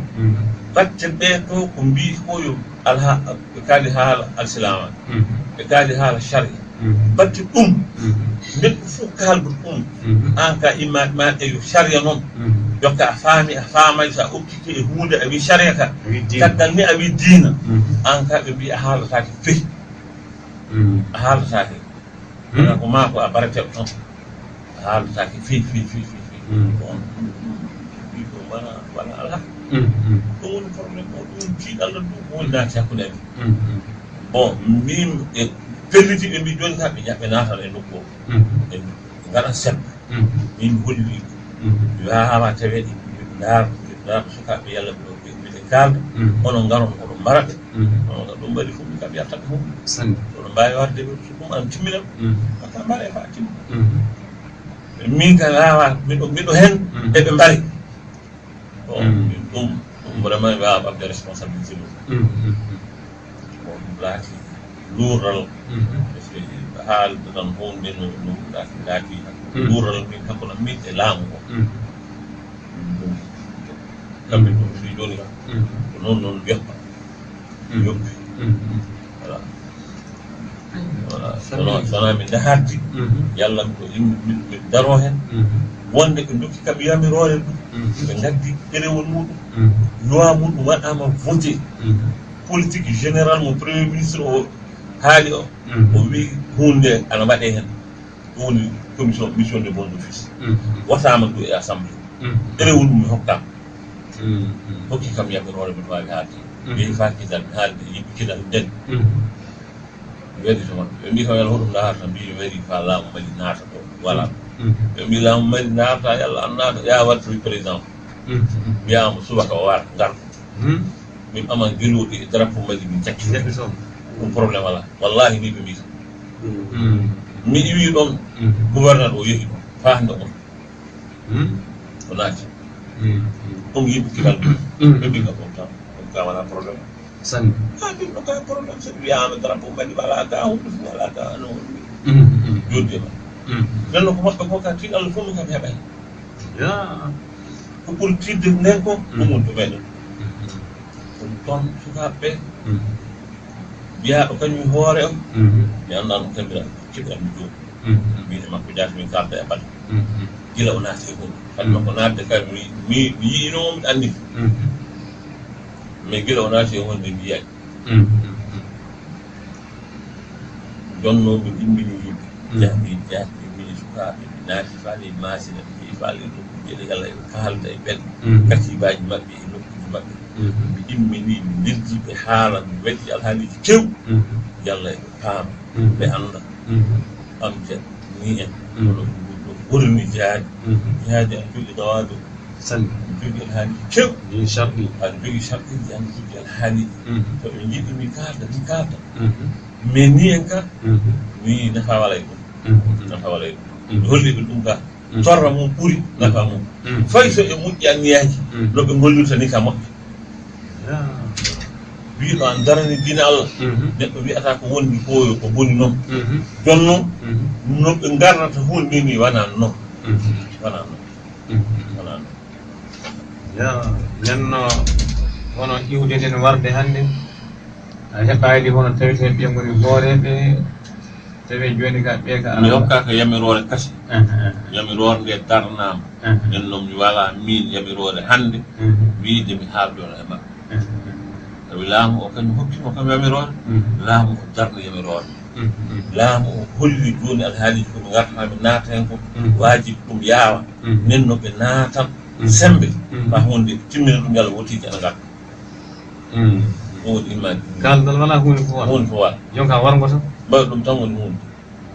batte ɓe to ko mbi ko yo ɓe kaali haala alsilama ɓe kaali haala charia batte ɗum neɗɗo fof kalɗo ɗum an ka immaɗe maɗe yo charia noon jokka a faami a faamay sa okkiti e hunde a wi charia ka caggal ni a wi diina an ka ɓe mbi a haalatake fehi a haalatake wona ko ma ko a barateɓe toon a haalatake fehi fehi fehi wi wona wona ala ɗum woni probléme o ɗum tiiɗalla ɗum ko woni naati hakkude amen bon min e pelliti ɓe mbi joni ka ɓe jaɓɓe naatan e nokku o ɓe gaɗa seɓɓa min holli wawama taweɗe ɓe ndaar ndaar sukaɓe yalla ɓe kalda onon garon oɗon mbaraɓe onon ɗum mbaɗi fof ɓe kam yartaɓe fof oɗon mbawi warde ɓe so ɗum an timminam aka mbara e fa timmi min ka wawa miɗo miɗo hen eɓe mbari bon ɗum ɗum vraiment mi wawa ɓamde responsabilité mum bon ɗum luural haalde tan no no laati laati luural min hakkude min e laamu o ɗum kamɓe ɗum fi joni kam ko noon noon yoppa yoppi voilà voilà sono sona min dahardi yalla ko mi daro hen wonde ɓe dokki kam yamirore ɗum ɓe gaddi ɗerewol muɗum loi muɗum waɗama voté politique général mo premier ministre o haali o o wi hunde ana waɗe hen ɗum woni commission mission de bon office watama ɗo e assemblée ɗerewol mum mi hokkama hokki kam yamirore mbiɗa wawi haalde yehi fa kidal mi haalde yimɓe kidal den mi wari toon ɓe mbi kam yalla hoɗum naata mbi mi wari fa laamu mali naata ɗo voilà ɓe mbi laamu mali naata yalla an naata ya wartoy président mbiyama subaka o wara ngar min ɓaman geloɗi e drapeau mali min cakki ɗum probléme ala wallahi ni ɓe mbi tan mi iwi ɗon gouverneur o yehi ɗon fahde on o naati ɗum yimɓe kidal ɓe mbi kam ɗum tan ɗum ka wona probléme أحسنت هذه المتاكر نفس بيعمل ربك بما لا أتاهم بما لا أتاهم جد لأنه كما حكمك تيد الله كم كم هبه يا كل تيد نكو كم تبين كل تون سكابة biya o kañum hoore o mi annda ɗum kamira keɓirami joomi mbiyetema ko jaati min kalda e baɗa gila o naati e goɗɗum kadi hmm. makko naatde kadi mi mi yiinomo mbiɗa anndi hmm, hmm. megera onati wonde mbiyani jonno mi dimbini yimɓe jahmi jahmi mini sukaɓe mi naati faami masina mi jeeyi faalir ɗo jeeɗe allah e kaalda e belɗe katibaji maɓɓe e nokkuji maɓɓe mi ɗimmini mi nirdi ɓe haala mi weddi alhaaliji kew yalla eɓe paama ɓe annda amjan ni en no ɓurni jaadi jaadi an julɗi dawaadoɗo sanni jogi alhaaliɗi kew. Jogii charɗi aɗa jogi charɗiji an jogi alhaaliɗi mhm. to ɓe jiɗi mi kaalda mi kaalda. Mhm. Mais ni en ka mhm. mi nafa wala e, e ɗum nafa wala e ɗum mi holliɓe ɗum ka. Torra mum ɓuri nafa mum fayi so e moƴƴi anniyaji no ɓe gollirta ni ka moƴƴa wiɗo an darani dina allah neɗɗo wiyata ko wonni koyo ko boni noon jonnon no ɓe garnata hunde ni wona noon wona noon nenno hono iwdeten warde hannde. A heɓaali hono tawite ɓe ngoni hooreɓe tawi jooni ka ɓe ka mi hokkaka yamirore kasi yamirore nde darnama nden noon mi wala min yamirore hannde. Wiide mi haaldono e maɓɓe. Sabi laamu o kañum hokkimo kam yamirore laamu o darna yamirore laamu o holli jooni alhaaliji ko mi gartata mi naata hen ko wajibi ɗum yaawa. Nden no ɓe naatan. Mm. sembe. Mm. Maa hunde timmina ɗum yo wotiji ana ngal mm. ɗum woni immani kaaldal wona hunde fof wona hunde fof wala jonka wargo tan mbawi ɗum tan woni hunde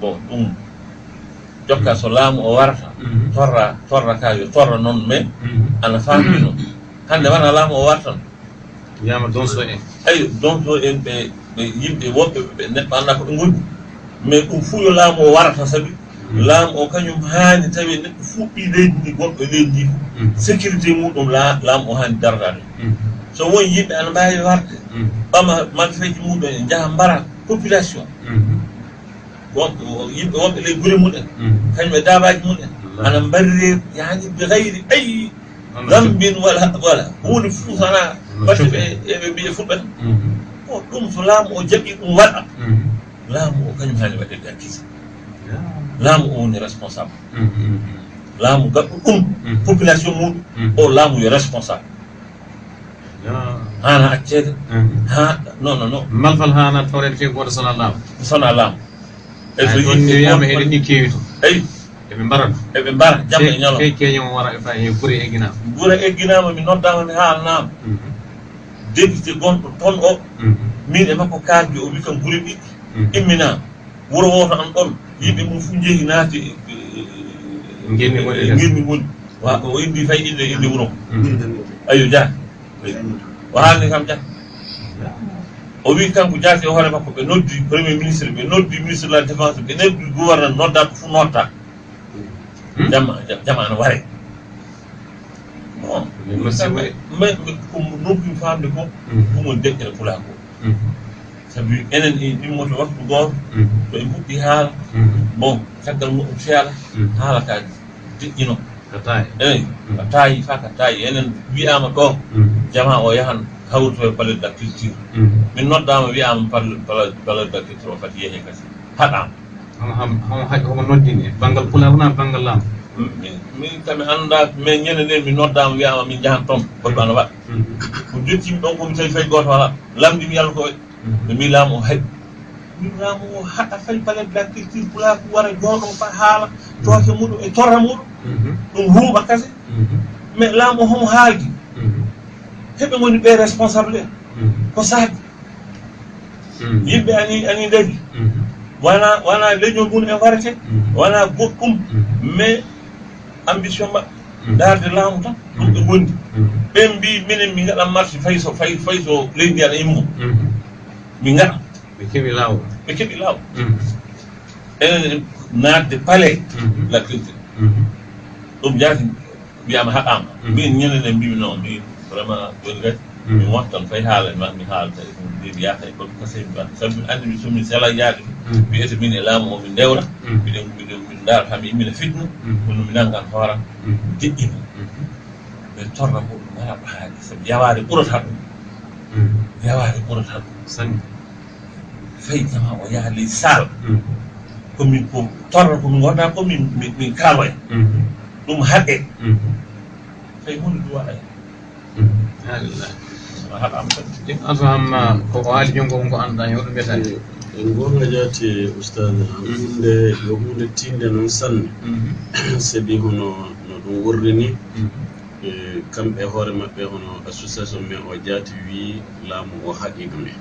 bon ɗum jokka so laamu o warata mm-hmm. torra torra ka yo torra noon mais mm-hmm. ana famino hande wona laamu o wartan. Wiyama donso en. Ayi donso en ɓe ɓe yimɓe woɓɓe ɓe neɗɗo anda ko ɓe gondi mais ɗum fuu yo laamu o warata sabi laamu o kañum haani tawi neɗɗo fuɗɗi leydi ndi gonɗo leydi ndi sécurité muɗum laamu o haani dardade so won yimɓe ana mbaawi warde ɓama malfeji muɗum e njaha mbara population. Wonɓe yimɓe wonɓe ley gure muɗen kañum e daabaji muɗen ana mbarire yani bi gayri ayi dambin wala wala. Hunde fuu sana batte ɓe eɓe mbiye fuɗɓata o ɗum so laamu o jaɓi ɗum waɗa. Laamu o kañum haani waɗirde hakkisa laamu o woni responsable. Mhm. Laamu gaɗɗo ɗum mhm. population muɗum. Mhm. O laamu yo responsable. Hana accede. Ha non non non malfal hana tawrede ke goto sona laamu sona laamu eɗoni wiyama eɗen ni keewi to eyi. Eɓe mbarano eɓe mbara jamma e ñalowma keñomo wara e fa e guure egginama guure egginama mi noddama mi haalnama député gonɗo toon o. Min e makko kaldi o wi kam guure ɗiɗɗi immina wuuro woto an ɗon. Yimɓe mum fof jeehi naati woni girmi woni wa o indi fay wuro ko ayo dia o haalni kam dia o wi kanko jaati e hoore makko ɓe noddi premier ministre ɓe noddi ministre de la défense ɓe noddi gouverneur nodda ko fof notta ana ware. Bon mais ko famde ko ɗum woni deƴƴere ko sabu enen e ɗimmoto waktu gooto mhm. to e puɗɗi haala. Mhm. Bon caggal muɗum seeɗa mhm. haala ka diƴƴino. Eyi ka taayi fa ka taayi. Enen wiyama ɗo jama o yahan hawruto e palais culture min noddama wiyama palais culture o fati yeehe kasi. Haɗama homo noddini. Banggal pulaar na banggal laamu mm, min kami annda mais ñande nden mi noddama wiyama min jahan toon koɗum ana waɗa ko jottimi ɗon komi tawi fay goto wala lamdi mi yalko waɗi. ɓe mbi laamu o haɗi min laamu o haɗa fay balade la culture pulaku wara jooɗo fa haala mhm. tooke muɗum e torra muɗum. Mhm. Ɗum huuɓa kase. Mhm. Mais laamu homo haaldi. Heɓe goni ɓe responsable en. Ko saabi. Yimɓe ani ani ndagi wona wona leñol mum e warete. Wona goɗɗum. Mais ambition maɓɓe. Darde laamu tan ɗum ɓe gondi ɓen mbi minen mi gaɗa marché fay so fay fay so leydi aɗa immo mi ngara? Ɓe keɓi laawol ɓe keɓi laawol mm-hmm. enen naatde palais la culture ɗum jaati mbiyama haɗama mm-hmm. min ñanene mbimi noon mbi vraiment joni kadi. Mm-hmm. Mi wattan fay haala ma mi haalta mbiɗi yaata e komi kase mi watta sabu mi andi mi somin sela yaade wiyete min e laamu o min ndewra miɗen miɗen min ndaara hami yimmina fitna. Kono mi nanngan hooram mi deƴƴima ɓe torra ko ɗum ala haali sabu yawaade ɓurata ɗum. Mm. rewa e ɓurata ɗum sanni fayi jama o yaha ley sal mm. komin ko torra komin gonɗa mm. e. ko min min kaalo en ɗum haɗe fayi hunde du waɗa en alfahamma koko haali jongo ko annda yo ɗum mbiyatani en eh, gonga e jaati oustade hunde yo hunde tinde noon sanne. Mm-hmm. [clears throat] Sabi hono no ɗum worri ni. Mm-hmm. e kamɓe hoore maɓɓe hono association men o jaati wii laamu o haqiqa men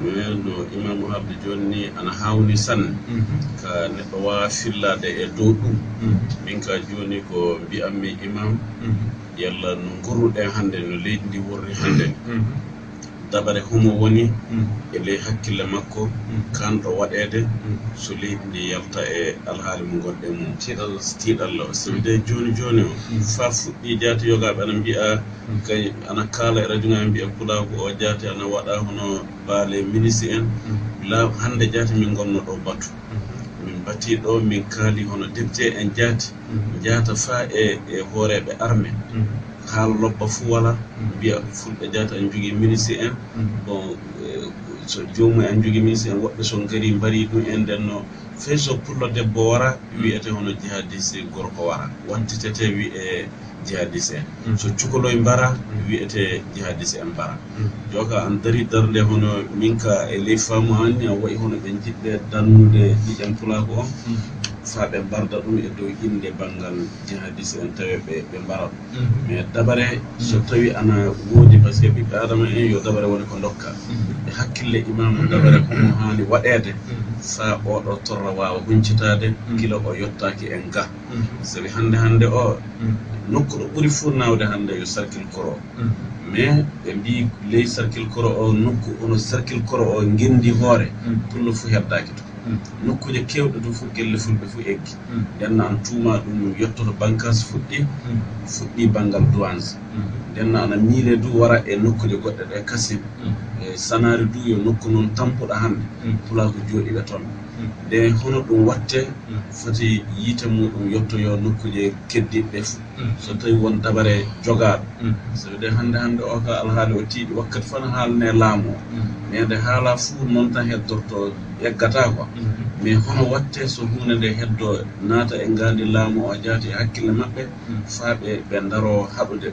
mais no imamu habde joni ni ana hawni sanne mhm. ka neɗɗo wawa fillade e dow ɗum. Mhm. Min ka joni ko mbiyatmi imam mhm. yalla no gurruɗen hannde no leydi ndi wurni hannde. dabare humo woni mm. e ley hakkille makko mm. kanɗo waɗede mm. so leydi ndi yalta e alhaali mo gonɗe mum. Tiiɗal tiiɗalla o sabi de joni joni o fa fuɗɗi jaati yogaɓe ana mbiya kay ana kaala e radio ngaji mbiya pulaako o jaati ana waɗa hono baale ministre en. La hande jaati min gonno ɗo batu. Min batti ɗo min kaali hono député en jaati. Jaata fa e e hooreɓe armé haala lobba fuu wala mbiya fulɓe jaata en jogii ministre en. Mm-hmm. Bon eh, so joomum en jogii ministre en woɓɓe so kadi mbari ɗum en ndenno fey so pullo debbo wara mm-hmm. wiyete hono jihadiste gorko wara wantitete wiye jihadis en. Mm-hmm. So cukaloye mbara wiyete jihadis en mbara joka an dari darde hono min ka e ley faamu anni a wayi hono ɓe jiɗɗe dannude ɗiƴen pulako on. fa ɓe mbarda ɗum e dow inde banngal jihadis en tawi ɓe ɓe mbara ɗum mhm. mais dabare so tawi ana woodi par ce que ɓiɓɓe adama en yo dabare woni ko dokka mhm. e hakkille imamu dabare komo haani waɗeede mhm. saa oɗo torra waawa huncitaade kila o yottaaki en ga. Sabi hannde hannde o nokku ɗo ɓuri fuu naawde hannde yo sarkil koro. Mais ɓe mbi ley sarkil koro o nokku ono sarkil koro o ngenndi hoore pullo fuu heddaaki to. Mm. nokkuuje kewɗe ɗo fof gelle fulɓe fof eggi. Mm. Ndenno an tuuma ɗum yettoto bankas fuɗɗi mm. fuɗɗi banggal duwans ndenno ana miile du wara e nokkuje goɗɗe ɗe kasim e sanari du yo nokku noon tampuɗa hannde. Pula ko jooɗiɓe toon. Mm. nde hono ɗum watte mm. foti yiite muɗum yettoyo nokkuje keddiɗɗe fo mm. so tawi won dabare jogaɗo sabi de hannde hannde o ka alhaali o tiiɗi wakkati fana haalne laamu o. Mais nde haala fuu noon tan heddorto eggata quoi mais hono watte so hunde nde heddo naata e ngaandi laamu o jaati e hakkille maɓɓe faa ɓe ɓe ndaro haɗude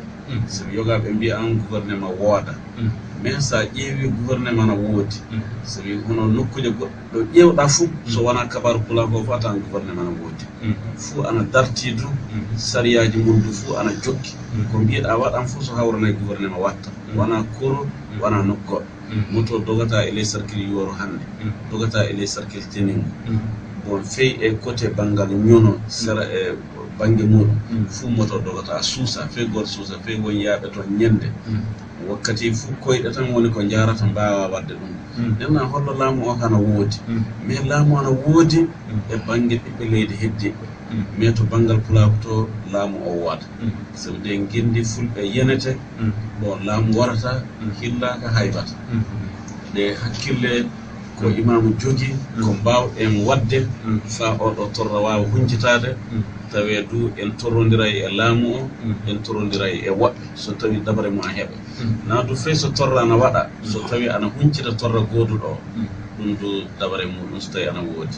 sabi yogaɓe mbiya an gouvernement wooda. Mais sa ƴeewi gouvernement no woodi sabi hono nokkuje goɗɗo ɗo ƴeewɗa fof so wona kabaru kula ko fof atan gouvernement no woodi fuu ana darti du sariyaji mum du fuu ana jokki ko mbiyeɗa waɗan fuu so hawranayi gouvernement watta wona koro wona nokkoɗo moto dogata e ley cercle yoro hannde dogata e ley cercle teningo bon fey e côté banggal ñono sera e banggue muɗum fuu moto dogata suusa fey goto suusa fey won yaaɓe toon ñande wakkati fuu koyɗe tan woni ko jarata mbawa wadde ɗum. Hmm. Nden a holla laamu o kana woodi. Hmm. Mais laamu ana woodi hmm. e banggue ɓiɓɓe leydi heddiɓe mais to banggal pulako to laamu o wooda sabu de guendi fulɓe yenete bon laamu warata hillaka haybata. Ɗe hakkille ko imamu jogui ko mbawɗen wadde fa oɗo torra wawa huncitade tawe du en torrodiray e laamu o en torrodiray e woɓɓe so tawi dabare mum a heɓa. Na du fey so torra ana waɗa so tawi ana huncita torra goduɗo o ɗum du dabare muɗum so tawi ana woodi.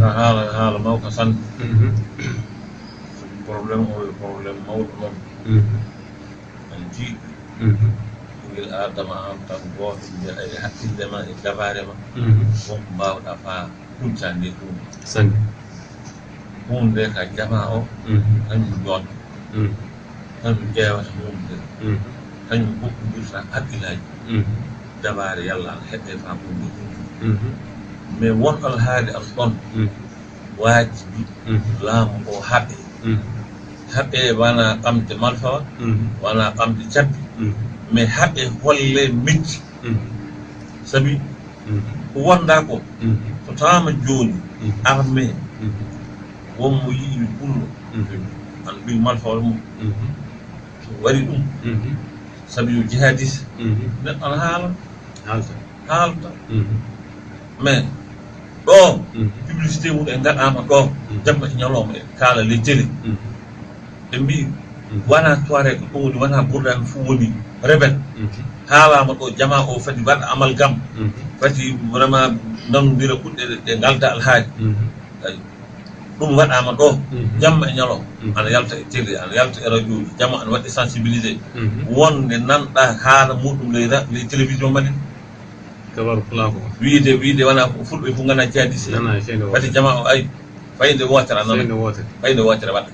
Haala haala mawka tan [coughs] probléme o yo probléme mawɗo noon en jii ngel adama an tan gooto mbiya e hakkillema e dabare ma. Wonko mbawɗa fa huncande ɗum sanne hunde nde ka jama o kañum ñoota kañum ƴeewata hunde nde kañum hokkodirta haqqillaji dabare yallah heɓe fa hunde mais won alhaali al ɗon waajibi laamu o haɓe haɓe wona ɓamde malfawa wona ɓamde cabbi mais haɓe holle mecci sabi ko wonda ko tawama jooni armé wonmo yiɗi pullo an ɓi malfawol mum so wari ɗum sabi yo jihadis. Neɗɗo ana haala. Haalta. Haalta mais ɗo publicité mum e gaɗama ɗo jamma e ñalawma e kaala télé ɓe mbi wona toire ko ɗum woni wona ɓurɗami fof woni rebel haalama ɗo jama o fati waɗa amal gam fati vraiment nanodira kuɗɗe ɗe galda alhaaji ɗum waɗama ɗo jamma e ñalo ana yalta e télé ana yalta e radio ji jamma ana waɗi sensibilisé wonde nanɗa haala muɗum ley ley télévision maɗen kabaru pulako wiide wiide wona fulɓe fof gana e feede fati jama o ay fayde wotere noon fayde wotere waɗa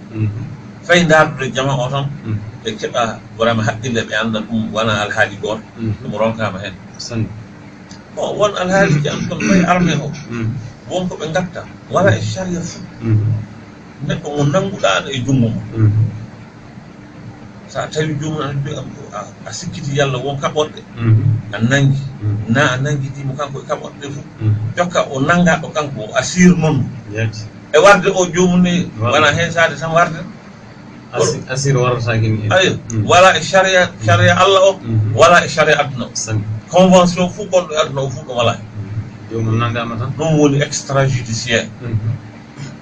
fayi dardude jama o tan ɓe keɓa vraiment haqqille ɓe anda ɗum wona alhaali goto ɗum ronkama hen bon won alhaaliji mm. am kon fayi armé o. Mm. Wonko ɓe gatta wala e charia fou mm. neɗɗo mo nannguɗaano e junngo mo. So a tawi joomum ana mbi a sikkiti yallah won kaɓorɗe a nangi. Na a nanngitimo kanko e kaɓorɗe ɗe fof jokka o nanngaɗo kanko o assire noon e warde o joomum ne wona heen saade tan warde. asir waratakin ayo hmm. wala e sharia sharia allah o hmm. wala e sharia aduna o. Convention fof gonɗo e aduna o fof hmm. ɗum wala. Jomum nangama tan ɗum woni extrajudiciaire.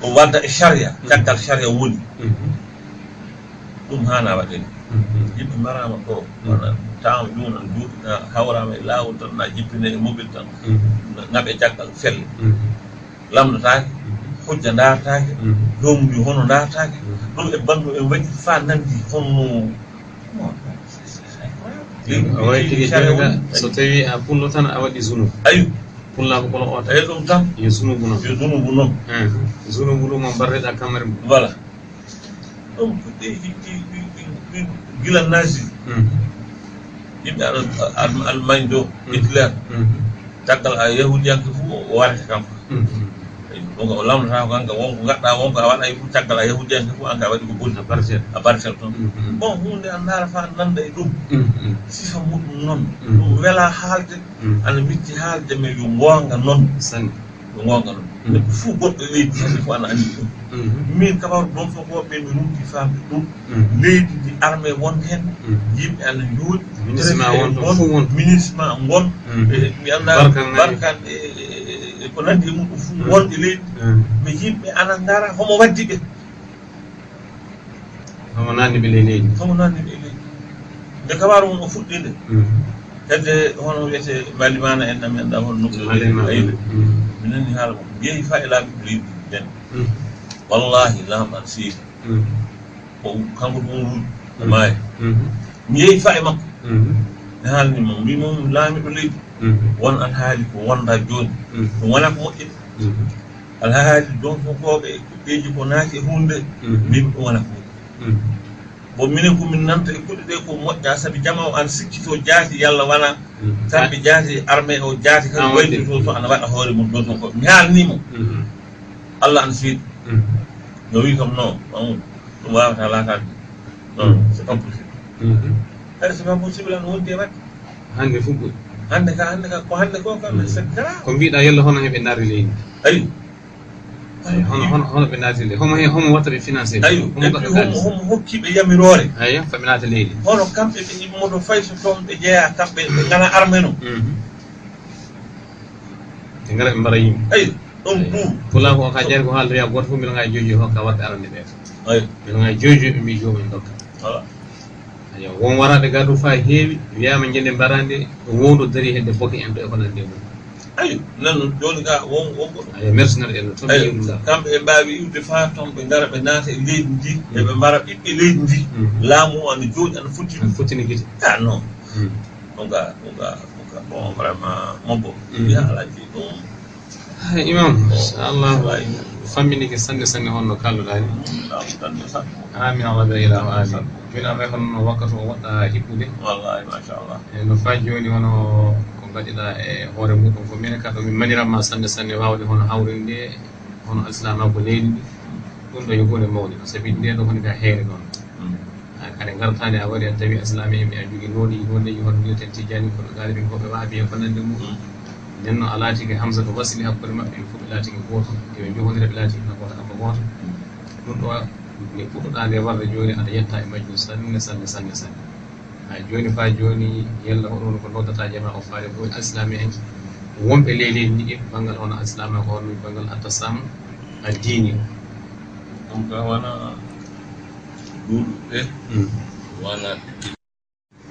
Ɗum wadda e sharia caggal sharia woni. Ɗum hana waɗeni yimɓe mbarama ɗo tawa juunan juuɗina hawrama e lawol tan na jippine e mobile tan. Gaɓe caggal felle. Lamdotake hujja dartake jomuji hono dartake ɗum e bandu en waɗi fa nandi honno a wawi tigi joga so tawi a pullo tan a waɗi zunub ayi pullako kolo o tan eyi ɗum tan yo zunubu noon yo dunubu noon zunubu ɗum o barreɗa kamare mum voilà. Ɗum gila nazi yimɓe aɗa allemagne ɗo hitler. Caggal a yahudiyanke fof o warete kanko donc o lamdotako kanka wonko gaɗɗa wonko a waɗa e ɗum caggal a yahudiyanke fof anka a waɗi ko bonita parcelle a parcelle toon. Mm, mm. Bon hunde a daara fa nanda e ɗum. Mm, Sifa muɗum noon ɗum wela haalde. Ana mitti haalde mais yo gonga noon sanni yo gonga noon neɗɗo fof goɗɗo leydi hande fof ana andi ɗum. Min kabaru ɗon fof ko ɓe mi rumti famde ɗum leydi ndi armé won hen. Yimɓe ana jooɗi ministre ma won ministre ma gon eh, mi anda barkan e e ko nandi e muɗum fuu wonɗe leydi. Hmm. Mi yimɓe ana ngara homo waddi ɓe. Homo nanniɓe ley leydi. Homo nanniɓe e leydi. Nde kabaru mum o fuɗɗi nde. Hmm. Hedde hono wiyete balimana en na menɗa hon nokkuayde mi nani haala mo yeehi fa e laaɓi leydi men hmm. wallahi lamɗan seedi o kanko ɗum wuɗi o maayi. Mi yeehi fa e makko. Mi haalnimo mbimom laami ɗo leydi. Mm-hmm. won an haali ko wonda jooni. Mm-hmm. Ɗum wona ko moƴƴini mm-hmm. alhaali don fofoɓe kuɓɓeji ko naati e hunde min ɗum wona ko moƴƴi. Bon minen komin nanta e kuɗe ɗe ko moƴƴa saabi jama o an sikkito jaati yalla wona tanɓe jaati e armé o jaati kadi waydi to to ana waɗa hoore mum ɗon ɗon ko mi haalnimo allah ana fiiɗi no wi kam non mamoudou ɗum wawata laatade non c' est pas possible. Kadi c' est pas possible an wondi e wadde hande fof ɓuri. hande ka hande ka ko hande ko kam min sikkata ko mbiɗa yallo hono heɓe naari leydi. Ayi hono hono hono ɓe naati leydi. Homo homo watta ɓe financé. Ayi homo hokkiɓe yamirore. Aya faɓe naata leydi. Hono kamɓe ɓe immoto fay so toon ɓe jeeya kamɓe ɓe gana arme no. Mhm. Ɓe gara ɓe mbara yimɓe. Ayi ɗon buur. Pula ko ka jari ko haaldoya goto fof mbiɗa gayi joyi hokka wadde arande ɓeeto ayi mbiɗa gayi joyi ɓe mbi jomumen dokka aya won waraɓe gadu ɗum fa heewi wiyama jende mbarande wowdo dari hedde boke en ɗo e ko nande mum ayi nan joni ka won wonko ay merci mercenaire en toon kamɓe ɓe mbawi iwde fa toon ɓe ngara ɓe naata e leydi ndi e eɓe mbara ɓiɓɓe leydi ndi. Laamu o ana jooɗi ana futti an fottini guite ah non on ga on ga on ga bon vraiment mobbo bon ya alaji ɗum ha imam inchallah famminike sanne sanne honno kalluɗani kalluɗa ni amin allah ɓe ilahu amin joni alay honno wakkati o waɗɗa hiɓɓude wallahi machallah e no fa joni hono ko mbaɗiɗa e hoore muɗum ko mine ka min maniranma sanne sanne wawde hono hawrinde hono alislama ko leydi ndi ɗum ɗo yo hunde mawde sabi nde ɗo honi ka heere noon kadi gartani a waɗi a tawi islami en mi a jogui nooɗi noneji hono mbiyeten tijani kono gaari min koɓe waabi e ko nande muɗum nden noon a laatiki hamsa ko wasili hakkude maɓɓe ɓe fof ɓe laatiki goto eɓe jogodira ɓe laatiki no goto abba goto ɗum ɗo nde puɗɗoɗa nde warde joni aɗa yetta e majjum sanne sanne sanne sanne. Ha joni fa joni yalla hoɗon ko noddata jama o faade ko alislami en. Wonɓe ley leydi ndi banngal banggal hono alislami ko hono banggal attasam a diini ɗum ka wona duuɗuɓe wona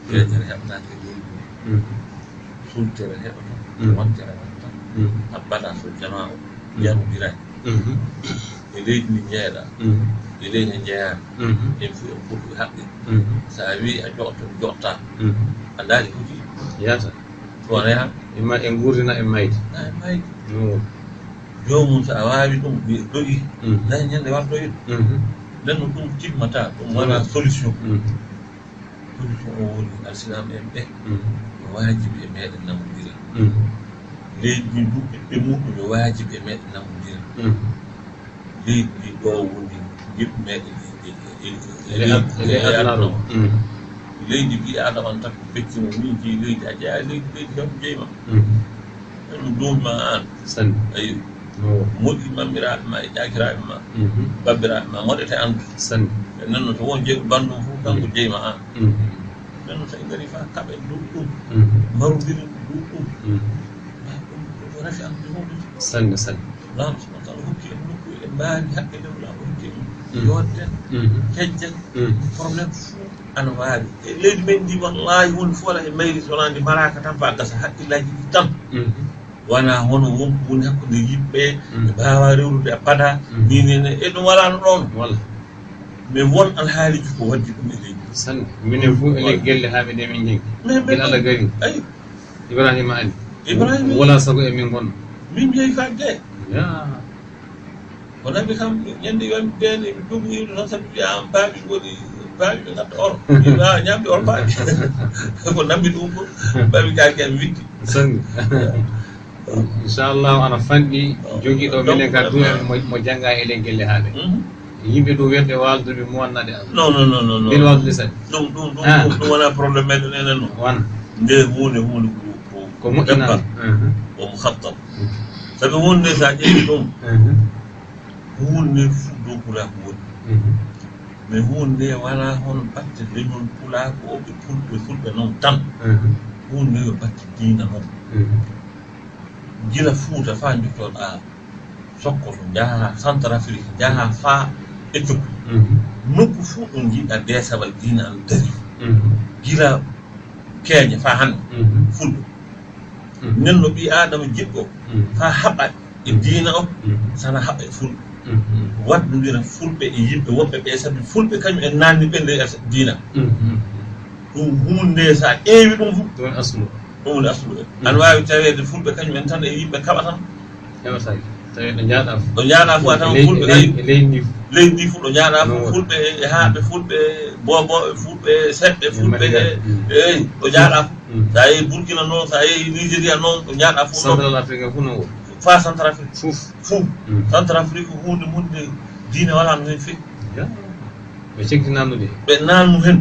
feetere heɓtake duuɗu sultere heɓata wontere watta habbata so jama o i e leydi ndi jeeɗa e leydi he jeeyani en fof en fof haqqe sa wi a joɗto jotta a daari foti yata toon yaha en gurdina en mayde ay maydi no jomum so a wawi ɗum doƴi dañ ñande wartoyi nden no ɗum timmata ɗum wona solution solution o woni alsilam en ɓe waajibi e, e meeɗen namodira mm. leydi ndi ndu ɓiɓɓe muɗum e waajibi e meeɗen namodira mm. leydi ndi ɗo woni yimɓe meeɗen e- e- aduna o mm. leydi mbi adama an tan ko feccimo min jeeyi leydi a jeeya leydi leydi kam jeeyima ɗum duumima an sanni ayi. Moƴƴi mammiraɓe ma e ƴakiraɓe ma. Mhm. Babbiraɓe ma moɗete andu sanni e nanno to won jeeyi ko bandum fof kanko jeyma jeeyima an dan sa inga rifa kabe dutu maru dir dutu ora fi am dumu sal na sal la ma ta lu ki lu ki e baani hakke dum la ko ki yotte kejje problem. An waabi e leydi men di wallahi hun fo la e mayri so lan di baraka tan fa gasa hakki laaji di tan hmm. wana hono wum bun hakku de yibbe hmm. baawa rewru de pada hmm. ni ne e dum wala non wala mais won al haliju ko waddi dum e leydi sanni minen fof enen gelle haaɓede emin jengi gila allah gari ibrahima ali. Ibrahima wona sago emin gonno min jeeyi kam de wonami kam ñande yomi deene mi dumoyiɗo noon sabi wiyama baaɓi woni baaɓi ɓe gadda oro ñamde oro baaɓi ko nammi ɗum ko baaɓi kake mi witti sanni inchallahu ana fanɗi joguiɗo minen ka dumen mo jangga eɗen gelle haaɗe yimɓe ɗo wiyatde waldude mo wannaɗe allah. Non non non non mbiɗa waldude sadi ɗum ɗum ɗum ah. ɗum wona probléme meɗen enen o wona nde hunde hunde ko moƴƴinal omo muhattab sabi wonde sa ƴeewi ɗum uh-huh. hunde fuu dow pulako woni. Uh-huh. Mais hunde wala hono batte leñol pulako o ɓe pulɓe fulɓe noon tan. Uh-huh. Hunde yo batte diina noon gila fuuta fa jottoɗa sokkoto jaaha centre afrique jaaha faa. e jokku mhm. nokku fuu ɗo jiiɗa deesabal diina no dari. Mhm. Gila keeñe faa hannde. Mhm. Fulɓe. Nden no ɓii adama jiɗɗo faa haɓa e diina o sana haɓa e fulɓe. Waddodira fulɓe e yimɓe woɓɓe ɓe sabi fulɓe kañum en nanni ɓe nde e diina. Ɗum hunde so a ƴeewi ɗum fof ɗum woni aslu. ɗum woni aslu. Aɗa an wawi taweede fulɓe kañum en tan e yimɓe kaɓa tan heɓataki tawi ɗo jaaɗa ɗo jaaɗa fof a tawa fulɓe kay. leydi ndi. Fuu ɗo jaaɗa fof fulɓe e haaɓe fulɓe boboɓe fulɓe seɓɓe e fulɓe eyi ɗo jaaɗa fof sa yehi burkina noon sa yehi nigéria noon ɗo jaaɗa fof central afrique fof noon fa centre afrique fof fof mm. centre afrique hunde munde diine walano hen fewi ɓe cegtinannude ɓe nannu hen.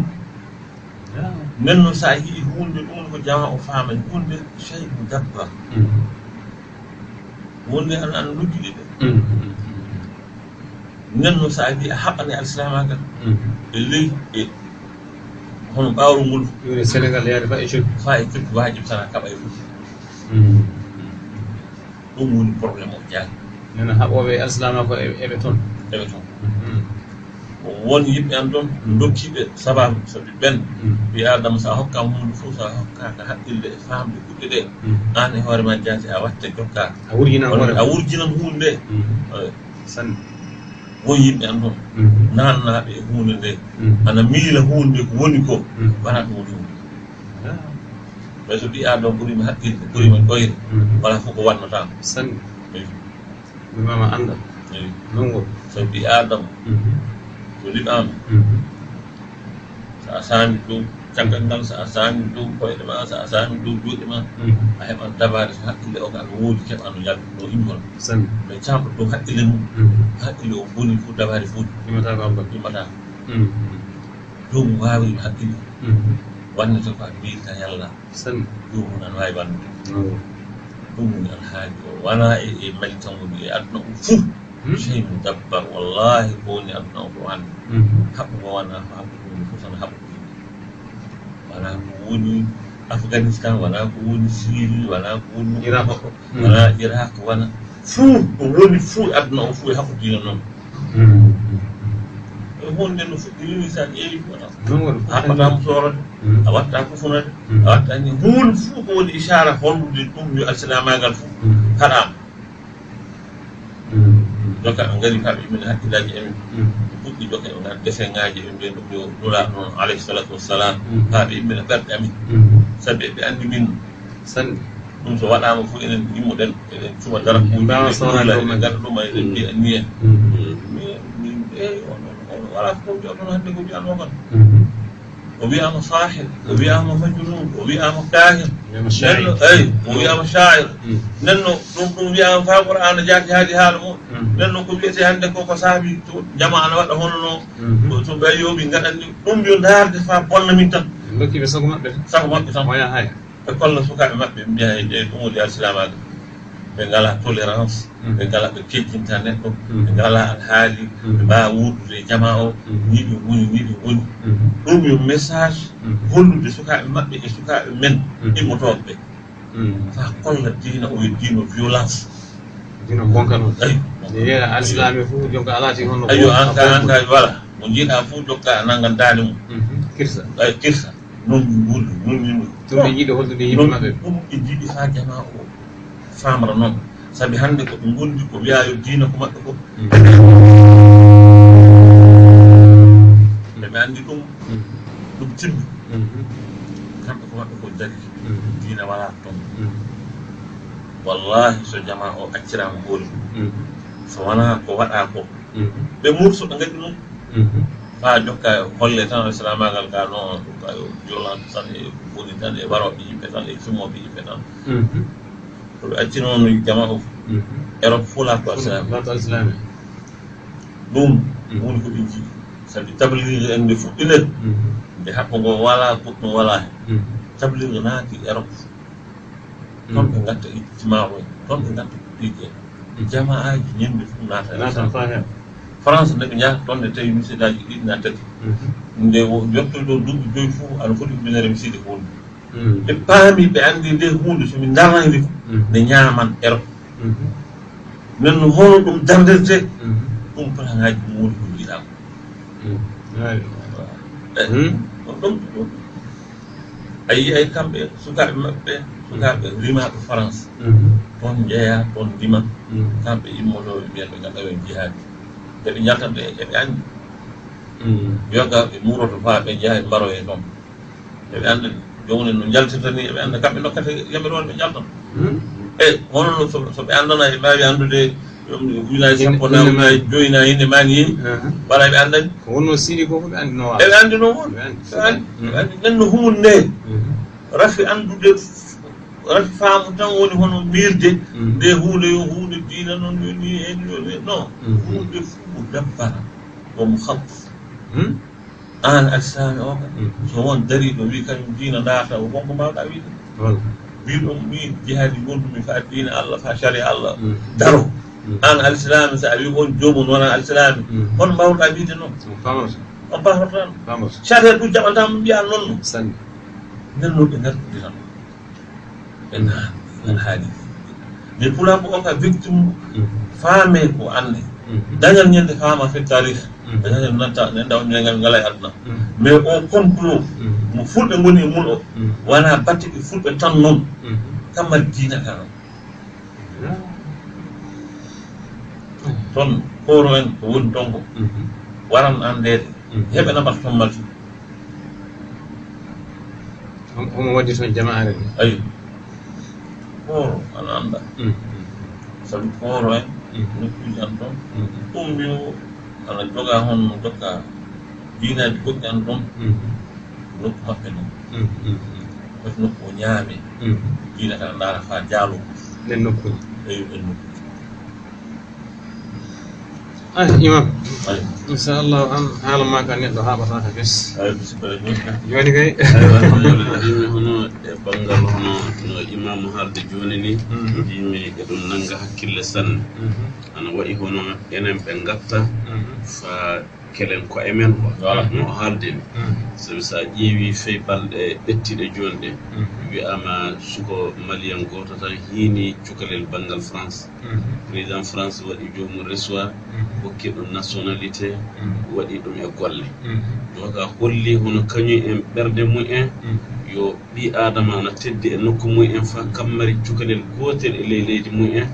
Nden noon sa yii hunde ɗum ko jama o faamen hunde chey mo dabba mm. wonde an an luggiɗi ɗe nden noon so a wi a haɓɓane alislamagal mm. e ley e hono ɓawru ngol yure sénégal yaade fa étiopi fa e étiopi wajib tan kaɓa e fof mm, mm, ɗum woni probléme o jaali nena haɓoɓe e alislama ko e eɓe toon eɓe toon won yimɓe an ɗon dokkiɓe sababu so ɓen. Mm. Ɓi adama sa hokkama hunde fof sa hokkaka haqqille e famde kuɗɗe ɗe. Mm. An e hoore ma jaati a watte jokka. A wurjinan hunde nde sanne. Won yimɓe an ɗon. Mm. Nannaɓe e hunde nde. Ana miila hunde nde ko woni ko. Wona ɗum woni hunde ah. ɓay so ɓi adama ɓurima haqqille ɓurima ɗoyre wala fof ko wannotama sanne. Mi mama andal nongol so ɓi adama joli maama so a saami dow caggal ngal so a saami dow koyɗe ma so a saami dow juuɗe ma a heɓan dabare so haqqille o kaɗa woodi keɓa no yalno immi hono mais camɗo dow haqqille mum haqqille o boni fof dabare fof immataka dow mum wawirima haqqille wannete ko a mbiyita yalla. Dow mum ana wawi wannude. Ɗum aɗa haaji o. Wona e e mali tan woni e aduna um fof Hmm? Jabbar wallahi muni abna Quran. Hak wana hak muni kusan Afghanistan wala muni Syria Irak wala Irak wana fu muni fu abna fu hak dina non. Hmm. Muni no fu dina ni san eli wana. Hak na am soro. Awat di tumbi al-salama gal joka ɓe ngari kaɓe min hakkillaji amin puɗɗi joka ɓe gara desin ngaji ɓe mbiyen ɗum yo nuraɗo noon alayhi salatu wassalam ha ɓe yimmina ɓerɗe amin sabi ɓe andi min sanni ɗum so waɗama fof enen yimmoɗen eɗen cuma dara kuujiɓe gara ɗum eɗen mbiya niya wala ko mbiya noon hande ko mbiyanmo kon وبيئة مصاحب وبيئة مجنون وبيئة مكاهن مشاعر أي وبيئة مشاعر لأنه نبنو بيئة فيها قرآن جاك هذه هالمو لأنه كبيئتي عندك وكصاحبي جمعنا وقت هون تبايو بنقل أني نبنو نهار دفاع قلنا من تن بكي بسقمت بسقمت بسقمت ويا هاي فكلنا سكع مبنى الأمور الإسلام هذا ɓe e woni ngala tolérance Mm. ɓe ngala ɓe keccinta neɗɗo Mm. ɓe ngala alhaali Mm. ɓe mbawa wuurdude e jama o Mm. ni ɓe ngoni ni ɓe Mhm. ɗum yo message Mm. hollude sukaɓe maɓɓe e sukaɓe men Mm. immotoɓe ɓe Mhm. fa kolla diina o yo violence dino bonka noon ayi yeeya alislami fof jonka alati honno ayo an ka an ka voilà mo jiiɗa fof jokka a nangan daade mum kirsa kirsa noon wuldu noon yimɓe ɗum ɓe jiiɗi holdude yimɓe maɓɓe ɗum ɓe jiiɗi fa jama o famra noon saabi hannde koɓe gondi ko wiya yo diina ko maɓɓe ko. Mm. Ndeɓe anndi ɗum ɗum timmi. Mm-hmm. Kamɓe ko maɓɓe ko dari. Mm-hmm. Diina wala toon mm-hmm. wallahi so jama o accirama hooli. So wona ko waɗa ko. Ɓe mursoɓe gadi ɗum. Fa jokka e holle tan e islamagal ga ɗon ɗum ka jolan tan e woni tan e waroɓe yimɓe tan e sumoɓe yimɓe tan. Ko ɓe acci noon jama o europe fof la ko islam ɗum woni ko ɓe jii sabi tablirde en nde fuɗɗinen nde haɓɓo ngo wala goɗɗum wala. Hen tablirde naati europe. Toon ɓe gatta ijtima o en. Toon ɓe gatta ɗiɗi en. Jama aji ñande fof naata hen france nde ɓe jahata toon nde tawi misidaji ɗiɗi na tati nde jottoɗo duuɓi joyi fof aɗa foti ujunere miside ko ɓe paami ɓe anndi nde hunde somin darnayde ko nde ñaaman europe nden no hono ɗum dardirte ɗum palaŋaji mum woni ko jiiɗa ko ɗum ɗum a yii ay kamɓe sukaaɓe maɓɓe sukaaɓe rimaaɓe france. Toon jeeya toon ndima. Kamɓe immotoɓe mbiyen ɓe ngaɗa ɓen jihaadi eɓe jaltan ɓe eɓe anndi. Yoga ɓe muroto faa ɓe jeeha ɓe mbaro e toon eɓe annda jomum no jaltirta ni eɓe annda kamɓe dokkata yamɓe ɗon ɓe jaltan. Hmm? Eyi hono so ɓe anndana e mbaawi anndude ujunaji sappo na ujunaji joyi na yinde mani yini wala ɓe anndani ko wonno siri ko koɓe anndino eɓe anndi noon won ɓe anndi. nan no humum nde hmm. rafi anndude rafi faamu tan woni hono mirde hmm. nde hunde yo hunde diina noon yo ni en yo non hunde fuu dabbara womo haɓ an alisami o ka so won dariɗo wi kañum diina ndaata o wonko mbawɗa wiide walla mbiɗo min jihaadi gondumi fa diina allah fa caria allah daro an alislami so a wi on jomum wona alislami hono mbawɗa wiide noon on famata caria ɗum jaɓantama mbiya noon no nden noon ɓe ngarɗude tan ɓe naani nan haali mais pulako o ka victime faame ko annde dañal ñande faama fe tarih dañal nanta nenda on ñangal ngala e aduna mais o complot mo fulɓe ngoni e mum o wona batte ɓe fulɓe tan noon kammal diina ka noon toon koro en ko woni ton ko waran andede heɓe naɓata ton malti omo waddi toon jamaare ni ayi koro ana anda sabi koro en nokkuji an toon ɗum mbimo Kalau droga hon mo droga, dina ko tan rom. Rom ko pe no. Ko no ko nyaami. Dina kan dara fa jalo. Nen no ko. Eyo en no ko. Imam. Ayi inchallahu an haala ma ka neɗɗo bes ayi bisimilla joni kay alhamdulillah hono e banggal hono no imamu haalde joni ni. Mbimi eɗum nanga hakkille sanne ana wayi hono enen ɓe gatta fa kelen ko emen quoi Voilà. no haaldemi sabi sa ƴeewi fey balɗe ɓettiɗe joni ɗe wiyama suko malien goto tan hiini cukalel banggal france. Président france waɗi jomum resoir hokki ɗum nationalité. Waɗi ɗum e golle donc a holli hono kañum en ɓerde mumen yo ɓi adama na teddi e nokku mumen fa kammari cukalel gotel e ley leydi mumen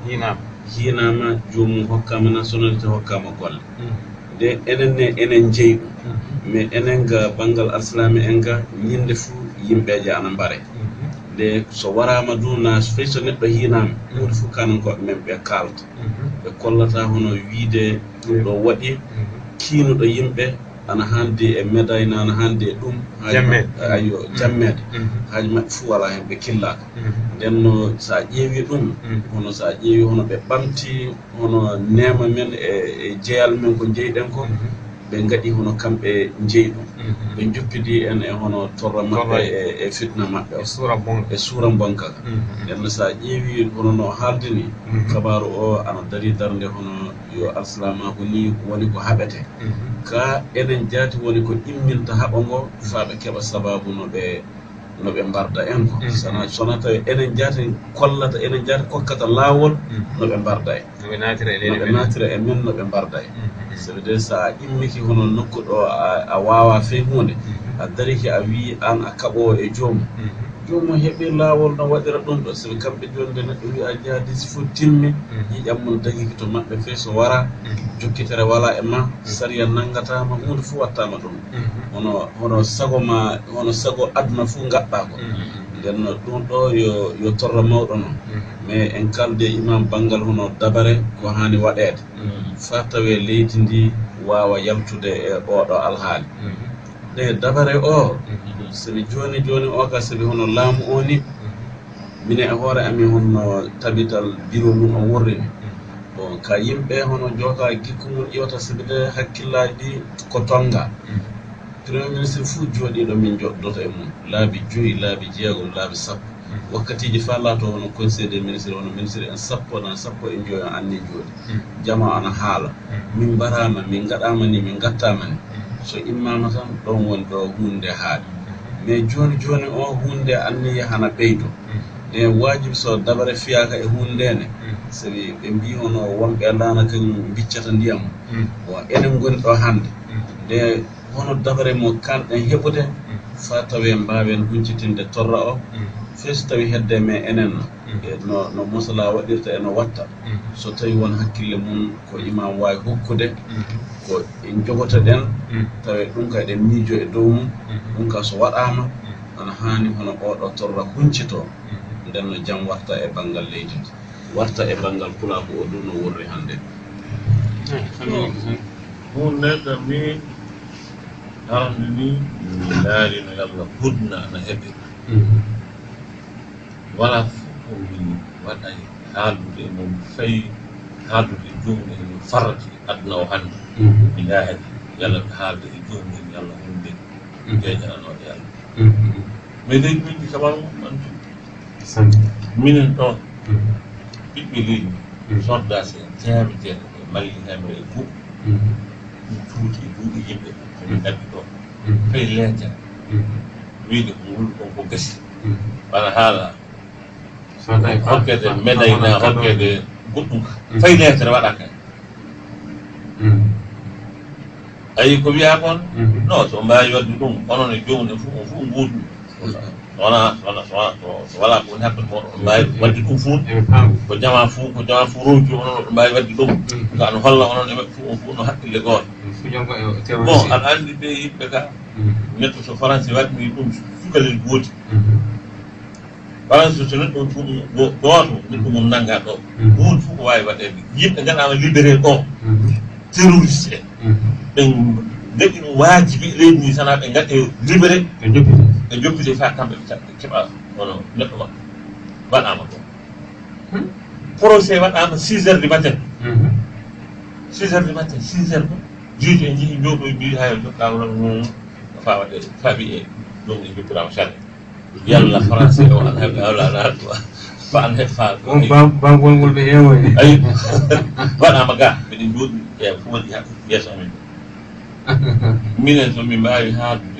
hiinama jomum hokkama nationalité hokkama golle nde de enenne enen jeeyi ɗum. Mm-hmm. Mais enen ga banggal arsalami en ga ñinde fuu yimɓeje ana mbare. Mm-hmm. Nde so warama du na fay so neɗɗo hinama hunde fof kanankoɓe men ɓe kalta mm-hmm. ɓe kollata hono wiide ɗum ɗo waɗi kiinuɗo yimɓe ana handi e médaille na ana handi e ɗum ayo mm-hmm. jammede mm-hmm. haaji maɓɓe fof wala hen ɓe killaka mm-hmm. nden no so ƴeewi ɗum hono sa ƴeewi hono ɓe ɓamti hono nema men e, e jeyal men ko jeyɗen ko. ɓe gaɗi hono kamɓe jeyɗum mhm. ɓe juppidi en e hono torra maɓɓe e, e fitna maɓɓe. e suura bonka e mhm. nden so a ƴeewi hono no haaldini mhm. kabaru o ana dari darde hono yo alsilamako ni woni ko haɓete. Ka enen jaati woni ko imminta haɓa ngo faa ɓe keɓa sababu no ɓe no ɓe mbarda en. Sona sona tawi enen jaati kollata enen jaati kokkata laawol no ɓe mbarda e noɓe natira e men no ɓe mbarda e so de so a immiki hono nokku ɗo a wawa fey hunde a dariki a wi an a kaɓowo e joomum joomum heeɓi laawol no waɗira ɗum ɗo sabi kamɓe joni de neɗɗo wi a si fof timmi yiƴam mum dagiki to maɓɓe fe so wara jokkitere wala e ma saria nangatama hunde fo wattama ɗum. Hono hono sago ma hono sago aduna fo gaɗɗa ko. Nden no ɗum ɗo yo yo torra mawɗo noon mais en kalde imam banggal hono dabare ko hani waɗede fa tawe leydi ndi wawa yaltude e oɗo alhaali nde dabare o mhm. somi joni joni o ka somi hono laamu o ni mhm. mine e hoore amin honno tabital bureau mum o wurrini mhm. bon ka yimɓe hono jooga gikku mum ƴewta sibide hakkillaji ɗi ko tonga. Premier ministre fuu jooɗiɗo min joɗɗoto e mum. Laabi joyi laabi jeegom laabi sappo. Wakkatiji fa laato hono conseil des ministre hono ministre en sappo nan sappo e joyi an anni jooɗi. Jama ana haala. Min mbarama min gaɗama ni min gattama ni. so immama tan ɗon woni ɗo hunde haaɗi mais joni joni o hunde anniya hana ɓeydo mm. e wajibi so dabare fiyaka e hundene mm. sabi ɓe mbi hono wonɓe lana kan biccata ndiyam. Mm. Bon enen goni ɗo hande nde hono dabare mo kanɗen heɓude. fa tawi en mbawen huncitinde torra o mm. fes tawi hedde me enen. Mm. E no no mosala waɗirta eno watta. Mm. So tawi won hakkille mum ko imam wawi hokkude ko en jogoto ɗen tawa ɗum ka eɗen miijo e dow mum ɗum ka so waɗama ana hani hono oɗo torra huncito. Nden no jaam warta e banggal leydi. Warta e banggal pulaku o ɗum no wurri hannde. Ɗum neɗɗo min ardi min naarin lam yakutna ana heɓe wala fof min waɗay haaldude emon fayi haaldude joomum en farati e aduna o hannde. Mm-hmm. Mi yaahade yallah mi haalda e joomum en yallah hunde mm-hmm. jeeñananoɗo yallah mm-hmm. mais leydi min ndi kamal mum antu minen ɗon ɓiɓɓe leydi soddas en teeme jeetati e mallitame e guu. Ɗum tuuti e duuɗi yimɓe. emin ɗaggi ɗo. Fay leeja wiide ko ngol kon ko gasi. Wana haala hokkede médaille na hokkede goɗɗum fay leetere waɗa ka. Ayi ko wiya kon non so mbawi wadde ɗum onon e jomum en fof on fof nguurdum wona so wala ko woni hakkude moɗon on mbawi wadde ɗum fuu ko jama fuu ko jama fuu roki onon oɗo mbawi wadde ɗum ko ano holla onon e maɓɓe fof on fof no haqqille goto bon aɗa andi ɓe yimɓe ka neɗɗo so français waɗni ɗum cukalel gooti français so neɗɗo ɗum gooto neɗɗo mum nagga ɗo hunde fof ko wawi waɗede yimɓe gaɗama libéré ɗo terroriste en ɓe daɗi ɗum waajibi leydi ndi sana ɓe gaɗe libéré ɓe ɓe joppide fa kamɓe ɓe keɓa ono neɗɗo maɓɓe waɗama ɗo procé waɗama six heures du matin six heures du matin six heures ɗo juuji en jeehi jooɗo mbi ha jokkama fa waɗe faaɓi e ɗum e joppirama charle yalla français o an heɓe hawla ana fa an heɓ faa bangol ngol ɓe ewo ayi waɗama ga mbiɗen jooɗi e fo waɗi ha yeeso amen minen somin mbawi haadude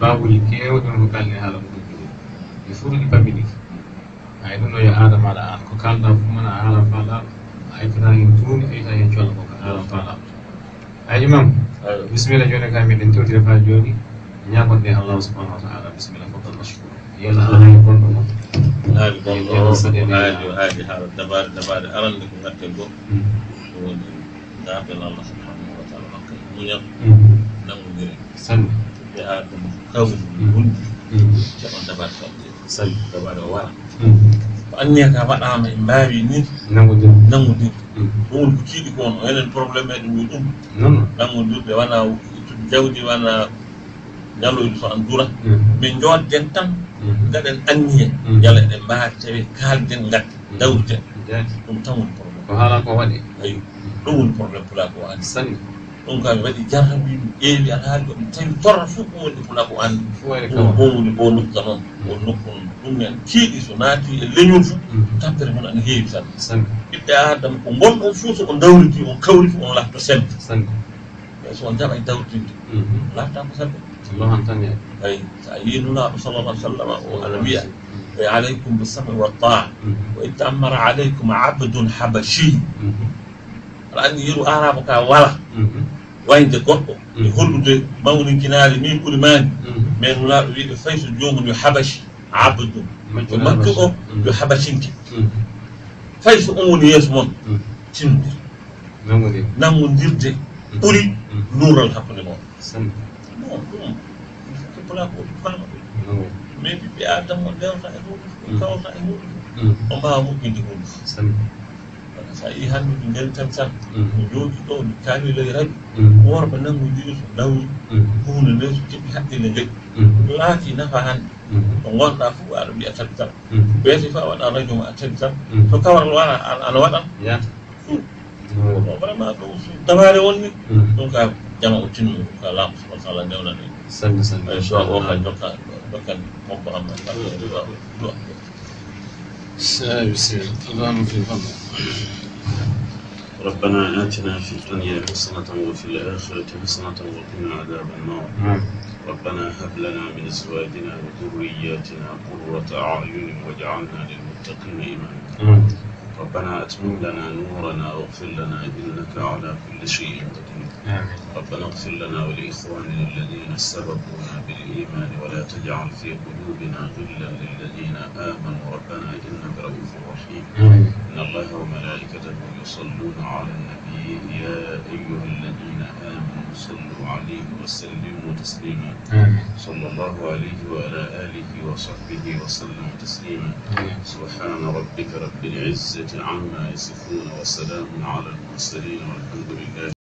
baabul keewɗum ko kalni haala muɗum ɗum e fof ɗum paminiɗi ay ɗum ɗo yo haala maɗa an ko kalɗa fof mana a haalan faalaɗo a ittata hen tuuni a itta hen colla ko ko haalan faalaɗo ayi mam bisimilla joni ka miɗen tewtira fa joni ñagonɗe allahu subahanahu wa taala bisimilla fodal mashkour yalla allah hay gonɗo mon haaɗi gonɗo haaɗi haaɗi haala dabaɗe dabaɗe arande ko gatten goo woni daabel allah subhanahu wa taala makka muñal nangodiren sanne wadde ha ɗum kaw hulɓi ceerno dabar fadde sawi dabaɗo o wara. Mm-hmm. Ko anniya ka waɗama e mbawi ni nangodir nangodir ɗum mm-hmm. woni ko kiiɗi kon enen probléme eɗen wi ɗum. Nangodirɓe wona jawdi wona ñaloyde so an dura. Mm-hmm. Min jodden tan gaɗen anniye yala eɗen mbawi tawi kalden gadde dawriten ɗum tan woni probléme ko haala ko waɗi. Ayi ɗum woni probléme pula ko waɗi. Sanni ɗum kam mi waɗi jarrabi mi ƴeewi aɗa haali ɗum tawi torra fof ɗum woni pula ko andi fo waɗi ɗum kawa ɗum woni bo nokka noon o nokku noon ɗum nen kiiɗi so naati e leñol fof tampere mon ana heewi tan sanne ɓiɓɓe adama ko gonɗon fof so on dawriti on kawri fof on lafta sembe sanne e so on jaɓa dawrtinde lafta ko sembe lohan tan yaade ay so a yii nulaaɗo sallallah sallam o ana wiya e aleykum bisabri wa taa wa in tammara aleykum abdun habashi aɗa anndi yeru arabe ka wala wayde goɗɗo e hollude mawninkinaali min ɓuri maani mais nulaaɗo wiiɓe fay so joomum yo habashi abdun yo makko o yo habashinke fay so on woni yeeso moon tinnodir nangodir nangodirde ɓuri nuural hakkunde moon non ɗum ko pula ko nangodir mais ɓiɓɓe adama dewta e huuɗo kawta e huuɗo o mbawa moƴƴinde hunde fof sanne Wala, sa yi hannde ɗi ngari tan tan mi jooɗi ɗo mi kaali ley raƴi Mm. worɓe nangodiri so nawri hunde nde so keɓi haqqille ngel laati nafa hannde to gonɗa fof aɗa wiya tati tan beete fa waɗa radio ma a tati tan to kawral wara ana waɗan yaata ɗum vraiment ɗum so dabare wonni ɗum ka jama o tinno ɗum ka laamu subhana taala ndewnani sanne sanne ay so o ka jokka dokkan pompo amma duwa بسم الله اللهم في الفضل ربنا آتنا في الدنيا حسنة وفي الآخرة حسنة وقنا عذاب النار. نعم. ربنا هب لنا من أزواجنا وذرياتنا قرة أعين واجعلنا للمتقين إماما. نعم. ربنا أتمم لنا نورنا واغفر لنا إنك على كل شيء قدير. ربنا اغفر لنا ولإخواننا الذين سبقونا بالإيمان ولا تجعل في قلوبنا غلا للذين آمنوا. ربنا إنك رؤوف رحيم. إن الله وملائكته يصلون على النبي يا أيها الذين آمنوا صلوا عليه وسلموا تسليما. صلى الله عليه وعلى آله وصحبه وسلم تسليما. سبحان ربك رب العزة عما يصفون وسلام على المرسلين والحمد لله.